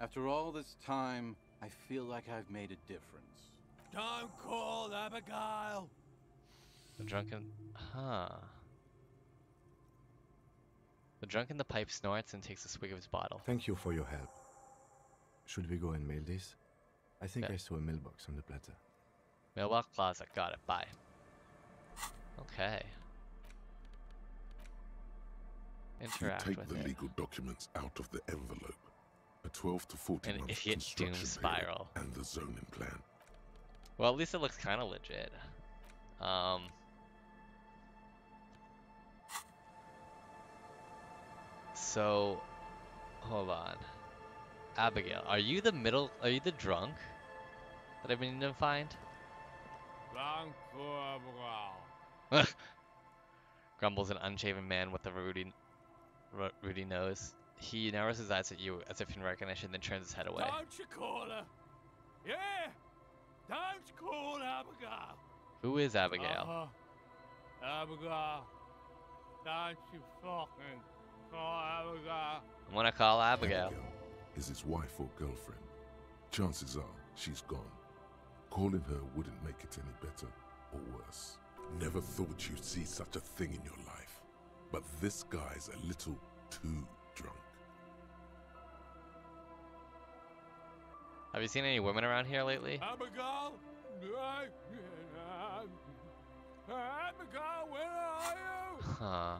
After all this time, I feel like I've made a difference. Don't call Abigail. The drunken, huh? The drunken the pipe snorts and takes a swig of his bottle. Thank you for your help. Should we go and mail this? I think Yeah. I saw a mailbox on the plaza. Mailbox closet. Got it. Bye. Okay. Interact You take with the it. legal documents out of the envelope. A 12 to 14 An month idiot doom construction spiral. and the zoning plan. Well, at least it looks kind of legit. Um. So, hold on. Abigail, are you the middle? Are you the drunk that I've been needing to find? Don't Abigail. Grumbles an unshaven man with a Rudy, Rudy nose. He narrows his eyes at you as if in recognition, then turns his head away. Don't you call her? Yeah. Don't call Abigail. Who is Abigail? Uh-huh. Abigail. Don't you fucking call Abigail. I'm gonna call Abigail. is his wife or girlfriend. Chances are she's gone. Calling her wouldn't make it any better or worse. Never thought you'd see such a thing in your life. But this guy's a little too Have you seen any women around here lately? Abigail? Abigail, where are you? Huh.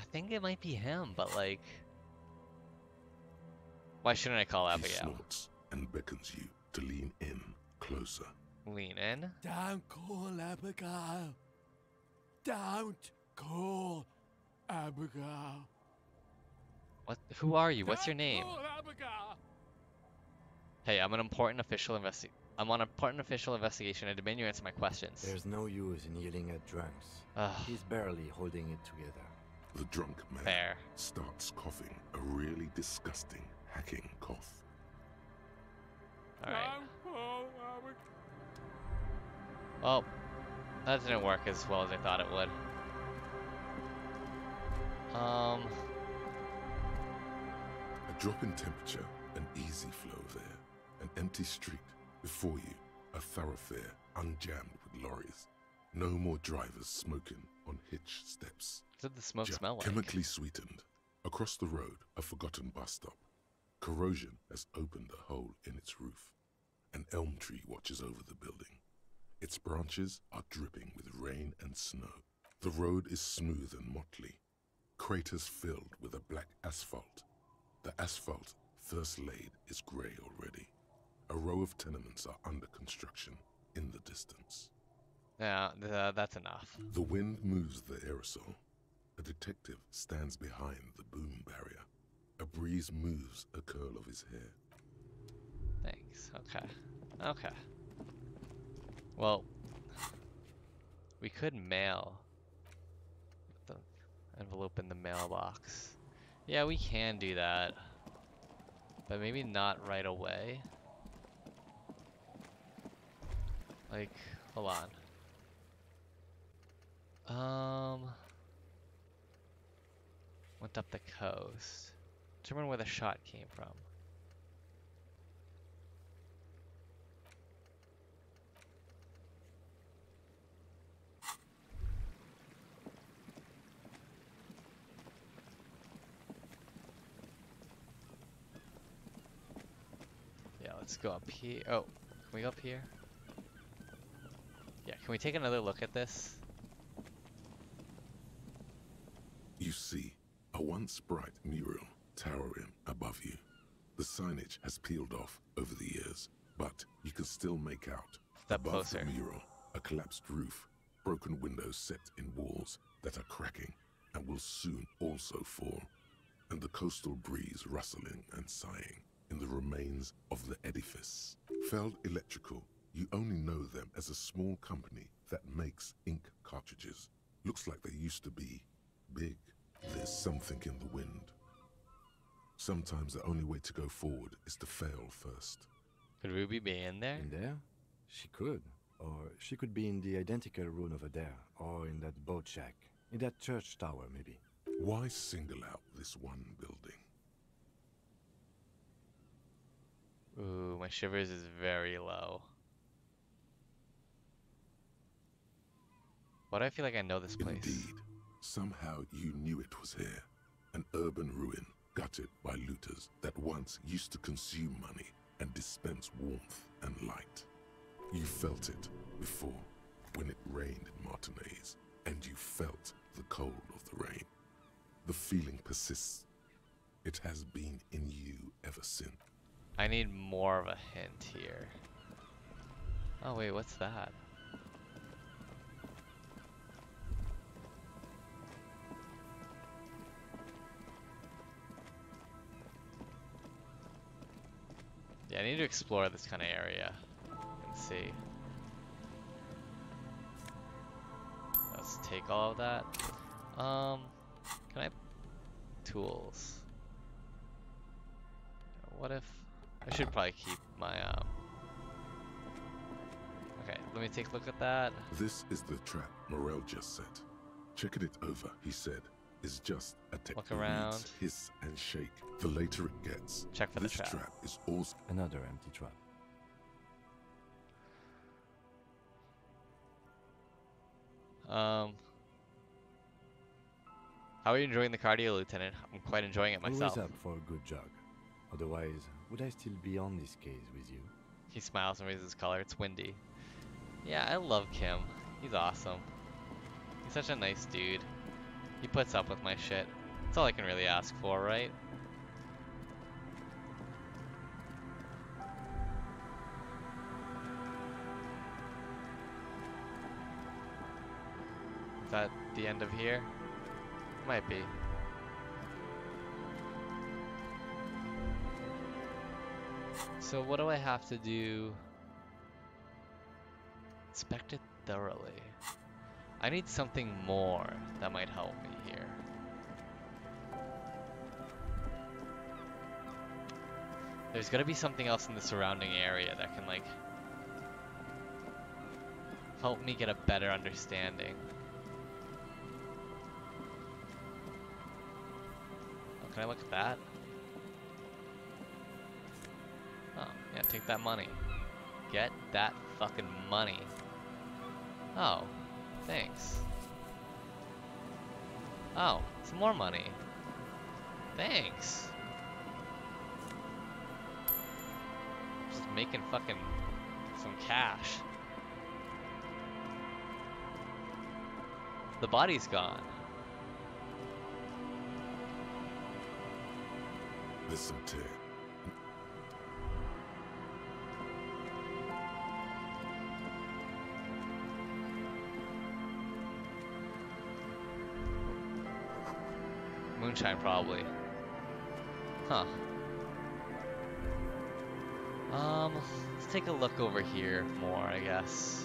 I think it might be him, but like. Why shouldn't I call He Abigail? snorts and beckons you to lean in closer. Lean in? Don't call Abigail. Don't call Abigail. What? Who are you? What's your name? Hey, I'm an important official investi- I'm on an important official investigation. I demand you answer my questions. There's no use in yelling at drunks. Ugh. He's barely holding it together. The drunk man Fair. starts coughing a really disgusting hacking cough. All right. Don't call Abigail. Well, that didn't work as well as I thought it would. Um, A drop in temperature, an easy flow there. An empty street. Before you, a thoroughfare unjammed with lorries. No more drivers smoking on hitch steps. what did the smoke smell like? Chemically sweetened. Across the road, a forgotten bus stop. Corrosion has opened a hole in its roof. An elm tree watches over the building. Its branches are dripping with rain and snow. The road is smooth and motley. Craters filled with a black asphalt. The asphalt, first laid, is grey already. A row of tenements are under construction in the distance. Yeah, th- uh, that's enough. The wind moves the aerosol. A detective stands behind the boom barrier. A breeze moves a curl of his hair. Thanks. Okay. Okay. Well, we could mail the envelope in the mailbox. Yeah, we can do that. But maybe not right away. Like, hold on. Um, went up the coast. Determine where the shot came from. Let's go up here. Oh, can we go up here? Yeah, can we take another look at this? You see a once bright mural towering above you. The signage has peeled off over the years, but you can still make out Step above closer. the mural a collapsed roof, broken windows set in walls that are cracking and will soon also fall, and the coastal breeze rustling and sighing in the remains of the edifice. Feld Electrical, you only know them as a small company that makes ink cartridges. Looks like they used to be big. There's something in the wind. Sometimes the only way to go forward is to fail first. Could Ruby be in there? In there? She could. Or she could be in the identical room over there, or in that boat shack, in that church tower, maybe. Why single out this one building? Ooh, my shivers is very low. Why do I feel like I know this place? Indeed. Somehow you knew it was here. An urban ruin gutted by looters that once used to consume money and dispense warmth and light. You felt it before when it rained in Martinaise, and you felt the cold of the rain. The feeling persists. It has been in you ever since. I need more of a hint here. Oh wait, what's that? Yeah, I need to explore this kind of area and see. Let's take all of that. Um, can I tools? What if I should probably keep my um. Okay, let me take a look at that. This is the trap Morell just set. Checking it over, he said, is just a technique. Look around. Hiss and shake. The later it gets, Check for the this trap. is also Another empty trap. Um. How are you enjoying the cardio, Lieutenant? I'm quite enjoying it myself. Always up for a good jog. Otherwise, would I still be on this case with you? He smiles and raises his collar. It's windy. Yeah, I love Kim. He's awesome. He's such a nice dude. He puts up with my shit. That's all I can really ask for, right? Is that the end of here? Might be. So what do I have to do? Inspect it thoroughly. I need something more that might help me here. There's gotta be something else in the surrounding area that can like help me get a better understanding. Oh, can I look at that? Oh, yeah, take that money. Get that fucking money. Oh, thanks. Oh, some more money. Thanks. Just making fucking some cash. The body's gone. there's some Probably. Huh. Um, let's take a look over here more, I guess.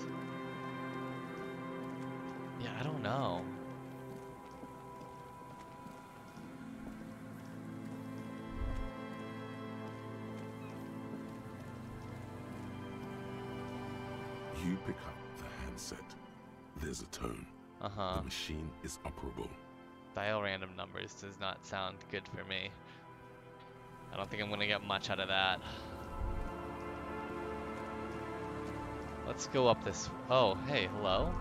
random numbers does not sound good for me. I don't think I'm going to get much out of that. Let's go up this... Oh, hey, hello?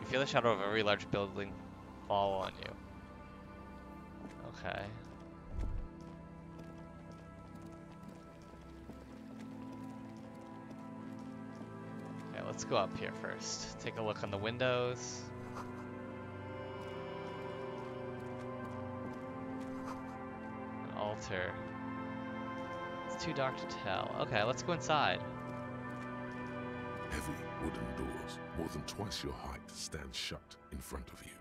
You feel the shadow of a very large building fall on you. Okay. Okay, let's go up here first. Take a look on the windows. An. It's too dark to tell. Okay, let's go inside. Heavy wooden doors, more than twice your height, stand shut in front of you.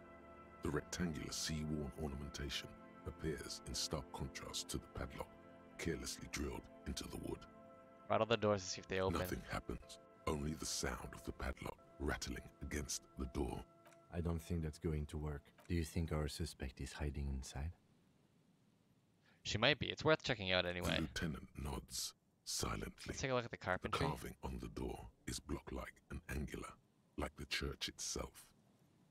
The rectangular sea-worn ornamentation appears in stark contrast to the padlock, carelessly drilled into the wood. Rattle the doors to see if they open. Nothing happens, only the sound of the padlock rattling against the door. I don't think that's going to work. Do you think our suspect is hiding inside? She might be. It's worth checking out anyway. The lieutenant nods silently. Let's take a look at the carpentry. The carving on the door is block-like and angular, like the church itself.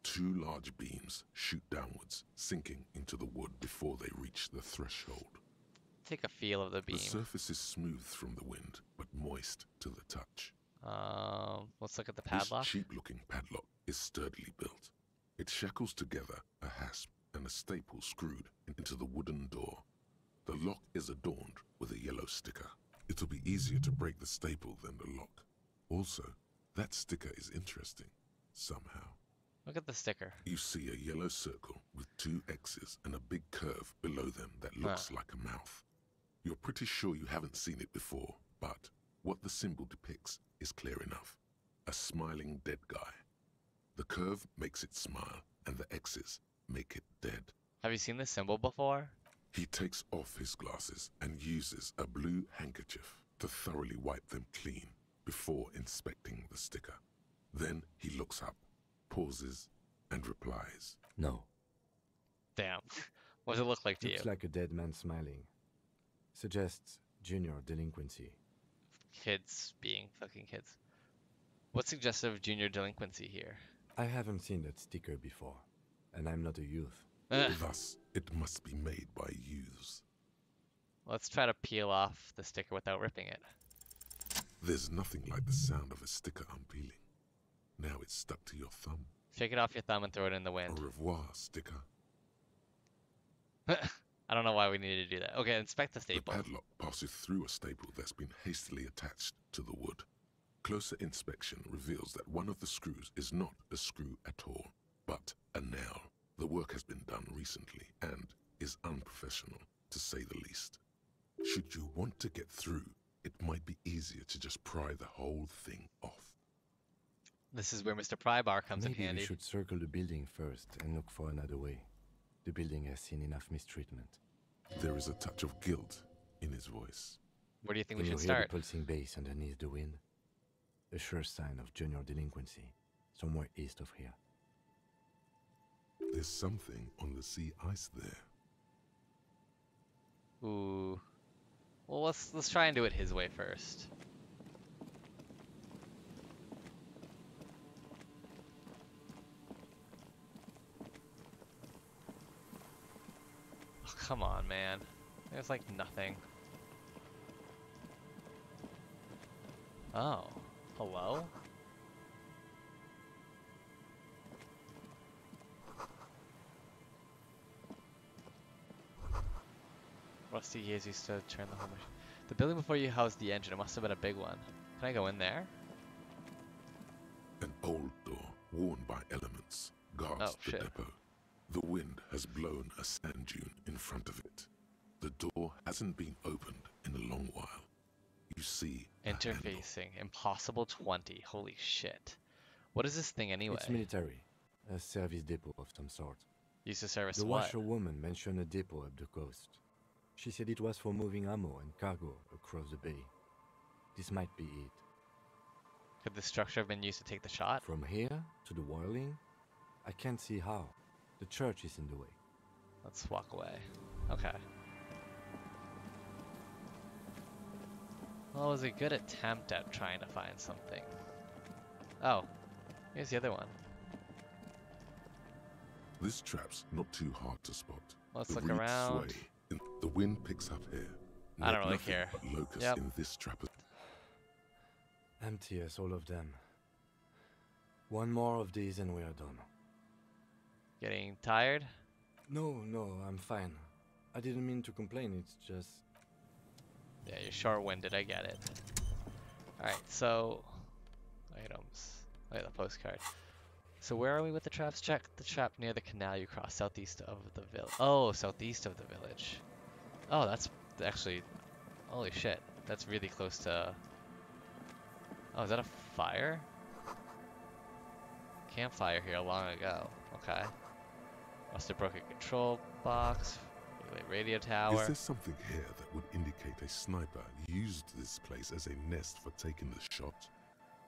Two large beams shoot downwards, sinking into the wood before they reach the threshold. Take a feel of the beam. The surface is smooth from the wind, but moist to the touch. Um, let's look at the padlock. This cheap-looking padlock is sturdily built. It shackles together a hasp and a staple screwed into the wooden door. The lock is adorned with a yellow sticker. It'll be easier to break the staple than the lock. Also, that sticker is interesting, somehow. Look at the sticker. You see a yellow circle with two X's and a big curve below them that looks like a mouth. You're pretty sure you haven't seen it before, but what the symbol depicts is clear enough. A smiling dead guy. The curve makes it smile, and the X's make it dead. Have you seen this symbol before? He takes off his glasses and uses a blue handkerchief to thoroughly wipe them clean before inspecting the sticker. Then he looks up, pauses, and replies. No. Damn. What does it look like to you? Looks like a dead man smiling. Suggests junior delinquency. Kids being fucking kids. What's suggestive of junior delinquency here? I haven't seen that sticker before, and I'm not a youth. Eh. Thus, it must be made by youths. Let's try to peel off the sticker without ripping it. There's nothing like the sound of a sticker unpeeling. Now it's stuck to your thumb. Shake it off your thumb and throw it in the wind. Au revoir, sticker. I don't know why we needed to do that. Okay, inspect the staple. The padlock passes through a staple that's been hastily attached to the wood. Closer inspection reveals that one of the screws is not a screw at all, but a nail. The work has been done recently and is unprofessional, to say the least. Should you want to get through, it might be easier to just pry the whole thing off. This is where Mr. Prybar comes Maybe in handy. we should circle the building first and look for another way. The building has seen enough mistreatment. There is a touch of guilt in his voice. Where do you think Can we you should hear start? the pulsing bass underneath the wind? A sure sign of junior delinquency, somewhere east of here. There's something on the sea ice there. Ooh. Well, let's let's try and do it his way first. Oh, come on, man. There's like nothing. Oh. Hello? Rusty years used to turn the whole machine. The building before you housed the engine. It must have been a big one. Can I go in there? An old door, worn by elements, guards Oh, the shit. depot. The wind has blown a sand dune in front of it. The door hasn't been opened in a long while. You see. Interfacing. Impossible 20. Holy shit. What is this thing anyway? It's military, a service depot of some sort. Used to service The what? washerwoman mentioned a depot up the coast. She said it was for moving ammo and cargo across the bay. This might be it. Could the structure have been used to take the shot? From here to the whirling, I can't see how. The church is in the way. Let's walk away. Okay. Well, it was a good attempt at trying to find something. Oh, here's the other one. This trap's not too hard to spot. Let's the look roots around. Sway. And The wind picks up here. I don't really care. But locusts Yep. in this trap. Empty as all of them. One more of these and we are done. Getting tired? No, no, I'm fine. I didn't mean to complain, it's just. Yeah, you're short-winded. I get it. All right, so items. Wait, the postcard. So where are we with the traps? Check the trap near the canal you cross, southeast of the village. Oh, southeast of the village. Oh, that's actually... Holy shit. That's really close to... Oh, is that a fire? Campfire here long ago. Okay. Must have broken control box. Radio tower. Is there something here that would indicate a sniper used this place as a nest for taking the shot?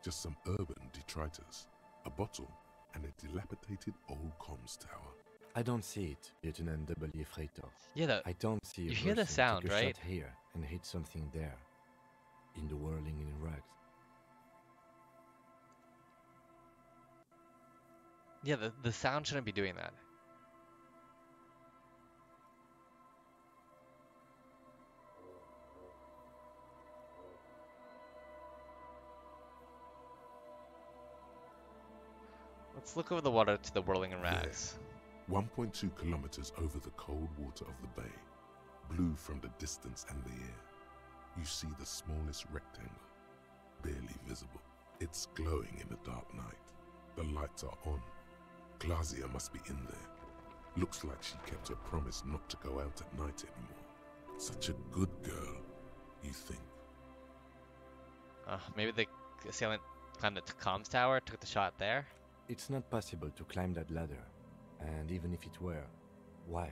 Just some urban detritus, a bottle, and a dilapidated old comms tower. I don't see it, Lieutenant W. Freitor. Yeah, the, I don't see you hear the sound, a right? shot here and hit something there. In the Whirling-in-Rags. Yeah, the, the sound shouldn't be doing that. Let's look over the water to the Whirling-in-Rags. 1.2 kilometers over the cold water of the bay, blue from the distance and the air. You see the smallest rectangle, barely visible. It's glowing in the dark night. The lights are on. Klaasje must be in there. Looks like she kept her promise not to go out at night anymore. Such a good girl, you think. Uh, maybe the assailant climbed the comms tower, took the shot there. It's not possible to climb that ladder. And even if it were, why?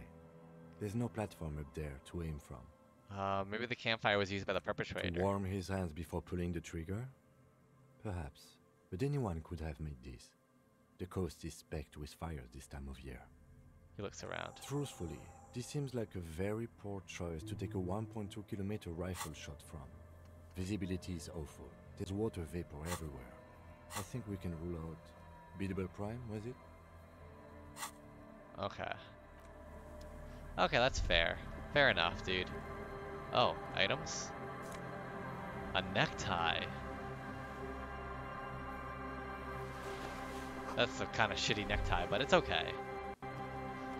There's no platform up there to aim from. Uh, maybe the campfire was used by the perpetrator. To warm his hands before pulling the trigger? Perhaps. But anyone could have made this. The coast is specked with fires this time of year. He looks around. Truthfully, this seems like a very poor choice to take a 1.2 kilometer rifle shot from. Visibility is awful. There's water vapor everywhere. I think we can rule out Beatable Prime, was it? Okay. Okay, that's fair. Fair enough, dude. Oh, items? A necktie. That's a kind of shitty necktie, but it's okay.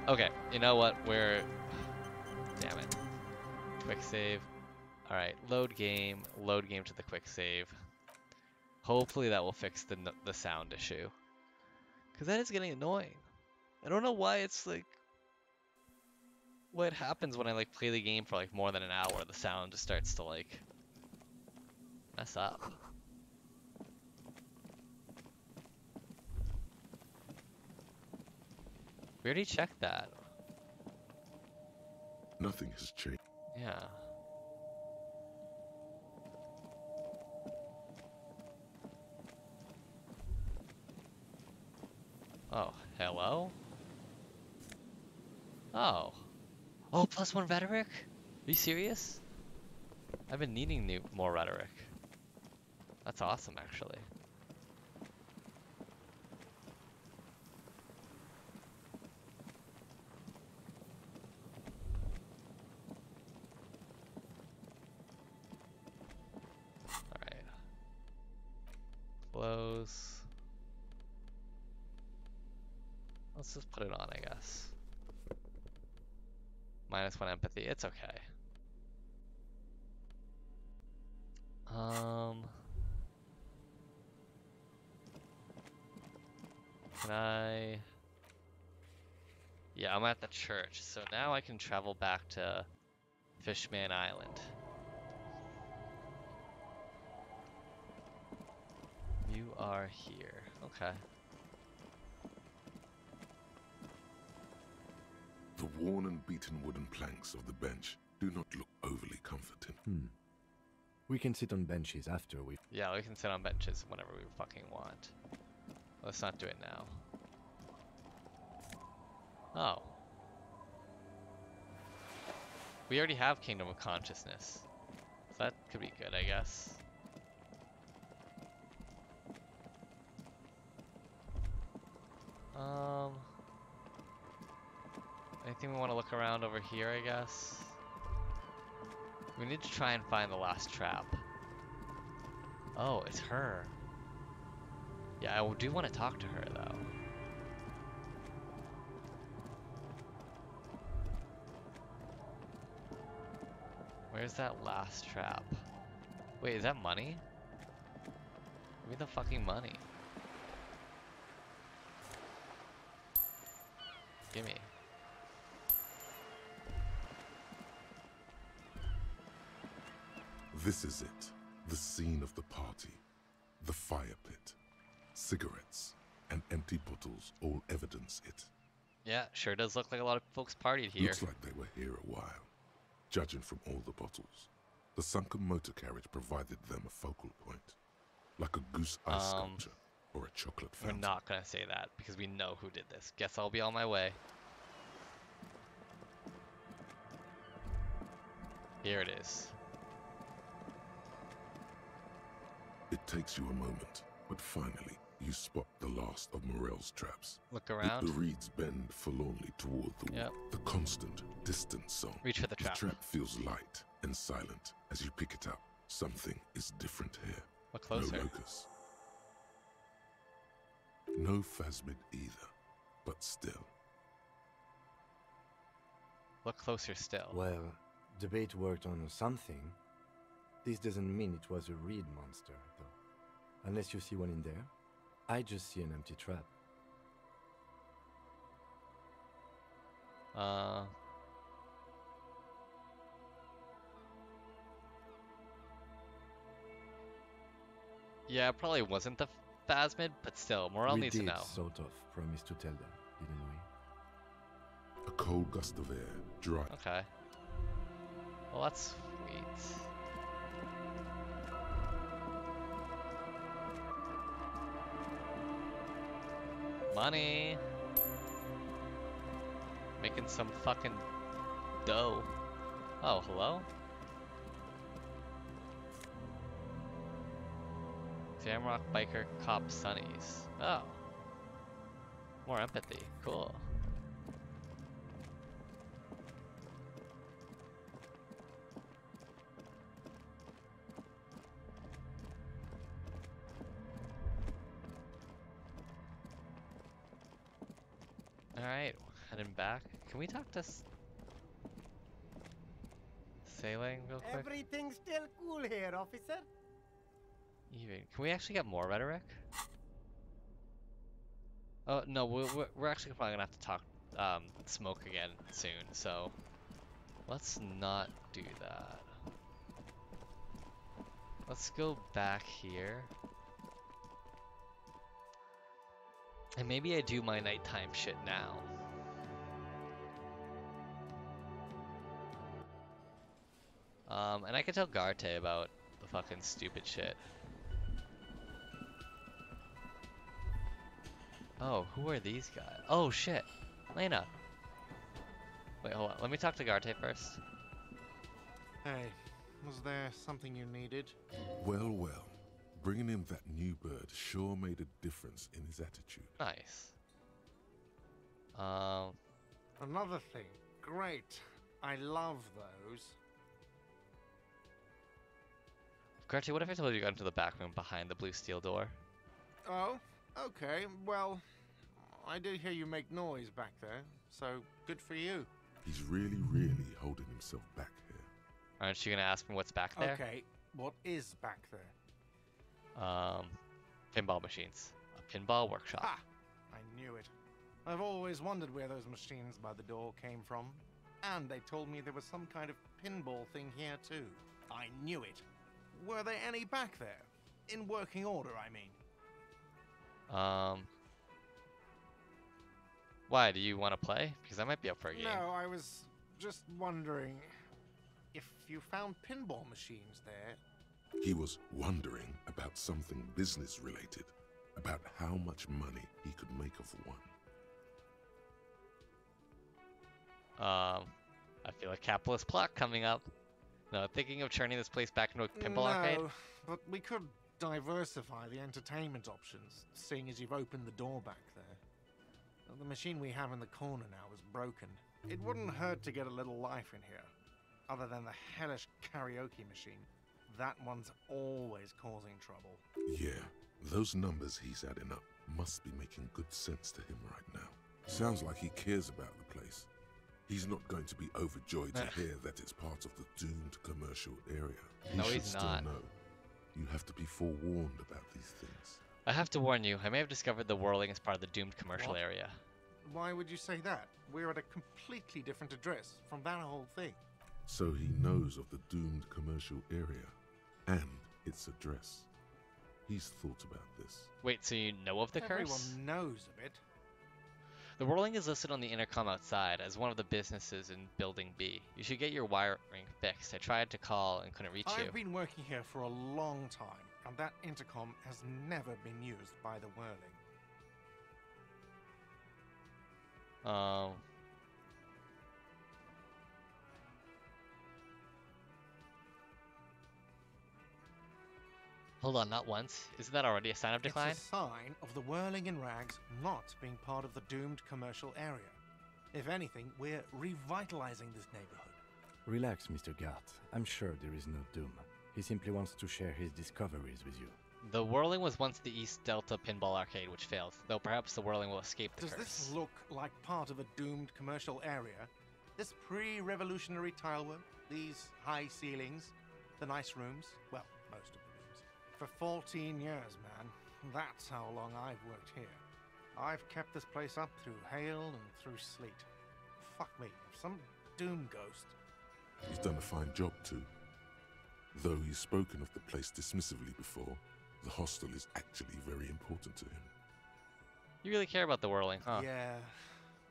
Okay, you know what? We're... Damn it. Quick save. Alright, load game. Load game to the quick save. Hopefully that will fix the, the sound issue. Because that is getting annoying. I don't know why it's like... What happens when I like play the game for like more than an hour, the sound just starts to like... Mess up. We already checked that. Nothing has changed. Yeah. Plus one rhetoric? Are you serious? I've been needing new, more rhetoric. That's awesome, actually. Alright. Close. Let's just put it on, I guess. Minus one empathy, it's okay. Um. Can I? Yeah, I'm at the church, so now I can travel back to Fishman Island. You are here. Okay. Worn and beaten wooden planks of the bench do not look overly comforting. Hmm. We can sit on benches after we. Yeah, we can sit on benches whenever we fucking want. Let's not do it now. Oh. We already have Kingdom of Conscience. So that could be good, I guess. we want to look around over here, I guess. We need to try and find the last trap. Oh, it's her. Yeah, I do want to talk to her, though. Where's that last trap? Wait, is that money? Give me the fucking money. Gimme. This is it. The scene of the party. The fire pit. Cigarettes and empty bottles all evidence it. Yeah, sure does look like a lot of folks partied here. Looks like they were here a while, judging from all the bottles. The sunken motor carriage provided them a focal point, like a goose ice Um, sculpture or a chocolate fountain. We're not gonna say that because we know who did this. Guess I'll be on my way. Here it is. It takes you a moment, but finally you spot the last of Morell's traps. Look The- around. The, reeds bend forlornly toward the Yep. wall. The constant, distant song. Reach for the trap. The trap feels light and silent as you pick it up. Something is different here. Look closer. No locus. No phasmid either, but still. Look closer still. Well, the bait worked on something. This doesn't mean it was a reed monster, though. Unless you see one in there. I just see an empty trap. Uh. Yeah, probably wasn't the Phasmid, but still, Morell we needs did to know. sort of promise to tell them, didn't we? A cold gust of air, dry. Okay. Well, that's sweet. Money. Making some fucking dough. Oh, hello? Jamrock Biker Cop Sunnies. Oh. More empathy. Cool. Back. Can we talk to Sailing real quick? Everything's still cool here, officer. Even. Can we actually get more rhetoric? Oh, no, we're, we're, we're actually probably gonna have to talk, um, smoke again soon, so let's not do that. Let's go back here. And maybe I do my nighttime shit now. Um, and I can tell Garte about the fucking stupid shit. Oh, who are these guys? Oh shit, Lena. Wait, hold on. Let me talk to Garte first. Hey, was there something you needed? Well, well. Bringing him that new bird sure made a difference in his attitude. Nice. Um, Another thing. Great. I love those. Garte, what if I told you to go into the back room behind the blue steel door? Oh, okay. Well, I did hear you make noise back there, so good for you. He's really, really holding himself back here. Aren't you gonna ask me what's back there? Okay, what is back there? Um, pinball machines. A pinball workshop. Ha! I knew it. I've always wondered where those machines by the door came from. And they told me there was some kind of pinball thing here too. I knew it. Were there any back there? In working order, I mean. Um, why? Do you want to play? Because I might be up for a game. No, I was just wondering if you found pinball machines there. He was wondering about something business related, about how much money he could make of one. Um, I feel a capitalist plot coming up. No, thinking of turning this place back into a pinball no, arcade. but we could diversify the entertainment options, seeing as you've opened the door back there. The machine we have in the corner now is broken. It wouldn't hurt to get a little life in here, other than the hellish karaoke machine. That one's always causing trouble. Yeah, those numbers he's adding up must be making good sense to him right now. Sounds like he cares about the place. He's not going to be overjoyed to hear that it's part of the doomed commercial area. He No, should he's still not. know. You have to be forewarned about these things. I have to warn you, I may have discovered the whirling as part of the doomed commercial What? area. Why would you say that? We're at a completely different address from that whole thing. So he knows of the doomed commercial area and its address. He's thought about this. Wait, so you know of the Everyone curse? knows of it. The whirling is listed on the intercom outside as one of the businesses in Building B. You should get your wiring fixed. I tried to call and couldn't reach you. I've been working here for a long time, and that intercom has never been used by the whirling. Um. Hold on, not once. Isn't that already a sign of decline? It's a sign of the Whirling-in-Rags not being part of the doomed commercial area. If anything, we're revitalizing this neighborhood. Relax, Mr. Garte. I'm sure there is no doom. He simply wants to share his discoveries with you. The whirling was once the East Delta Pinball Arcade, which failed, though perhaps the whirling will escape the Does curse. this look like part of a doomed commercial area? This pre-revolutionary tilework, these high ceilings, the nice rooms, well, For 14 years, man. That's how long I've worked here. I've kept this place up through hail and through sleet. Fuck me, some doom ghost. He's done a fine job too. Though he's spoken of the place dismissively before, the hostel is actually very important to him. You really care about the whirling, huh? Yeah,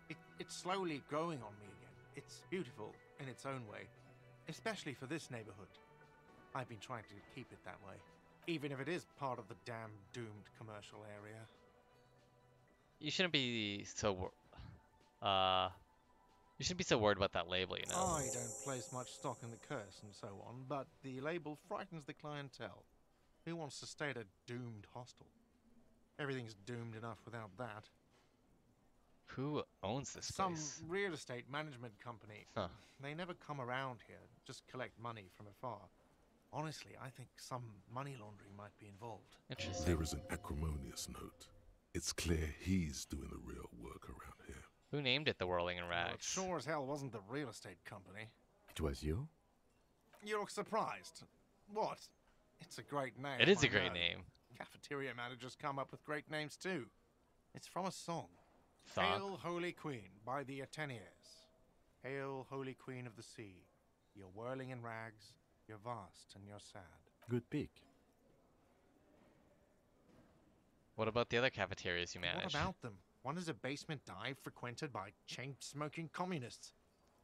it, it's slowly growing on me again. It's beautiful in its own way, especially for this neighborhood. I've been trying to keep it that way, even if it is part of the damn doomed commercial area. You shouldn't be so. Uh. You shouldn't be so worried about that label, you know. I don't place much stock in the curse and so on, but the label frightens the clientele. Who wants to stay at a doomed hostel? Everything's doomed enough without that. Who owns this Some place? real estate management company. Huh. They never come around here, just collect money from afar. Honestly, I think some money laundering might be involved. Interesting. There is an acrimonious note. It's clear he's doing the real work around here. Who named it the Whirling in Well, it Rags? sure as hell wasn't the real estate company. It was you? You look surprised. What? It's a great name. It is I a great know. name. Cafeteria managers come up with great names too. It's from a song. Song. Hail, Holy Queen, by the Atenaeus. Hail, Holy Queen of the Sea. You're whirling in rags, you're vast and you're sad. Good pick. What about the other cafeterias you What manage? about them? One is a basement dive frequented by chain smoking communists.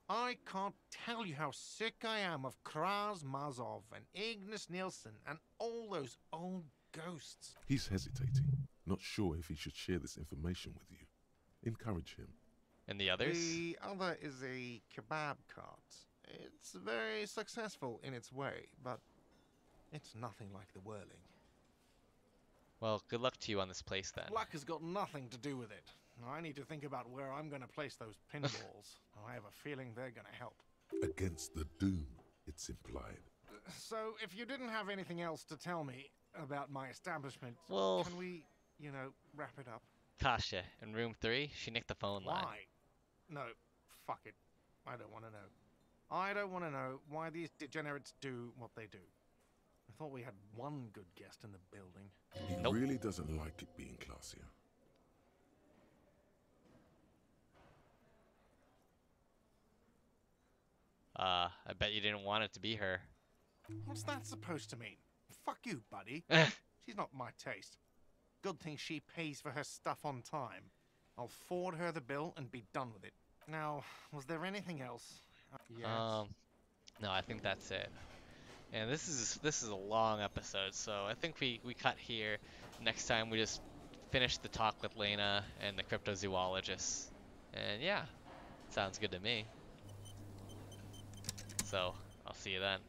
I can't tell you how sick I am of Kras Mazov and Ignus Nilsen and all those old ghosts. He's hesitating, not sure if he should share this information with you. Encourage him. And the others? The other is a kebab cart. It's very successful in its way, but it's nothing like the whirling. Well, good luck to you on this place then. Luck has got nothing to do with it. I need to think about where I'm going to place those pinballs. I have a feeling they're going to help. Against the doom, it's implied. So, if you didn't have anything else to tell me about my establishment, Well- can we, you know, wrap it up? Klaasje, in room three, she nicked the phone line. Why? No, fuck it. I don't want to know. I don't want to know why these degenerates do what they do. I thought we had one good guest in the building. He really doesn't like it being classier. Uh, I bet you didn't want it to be her. What's that supposed to mean? Fuck you, buddy. She's not my taste. Good thing she pays for her stuff on time. I'll forward her the bill and be done with it. Now, was there anything else? Uh, yes. Um, no, I think that's it. And this is this is a long episode, so I think we we cut here. Next time we just finish the talk with Lena and the cryptozoologist. And yeah, sounds good to me. So I'll see you then.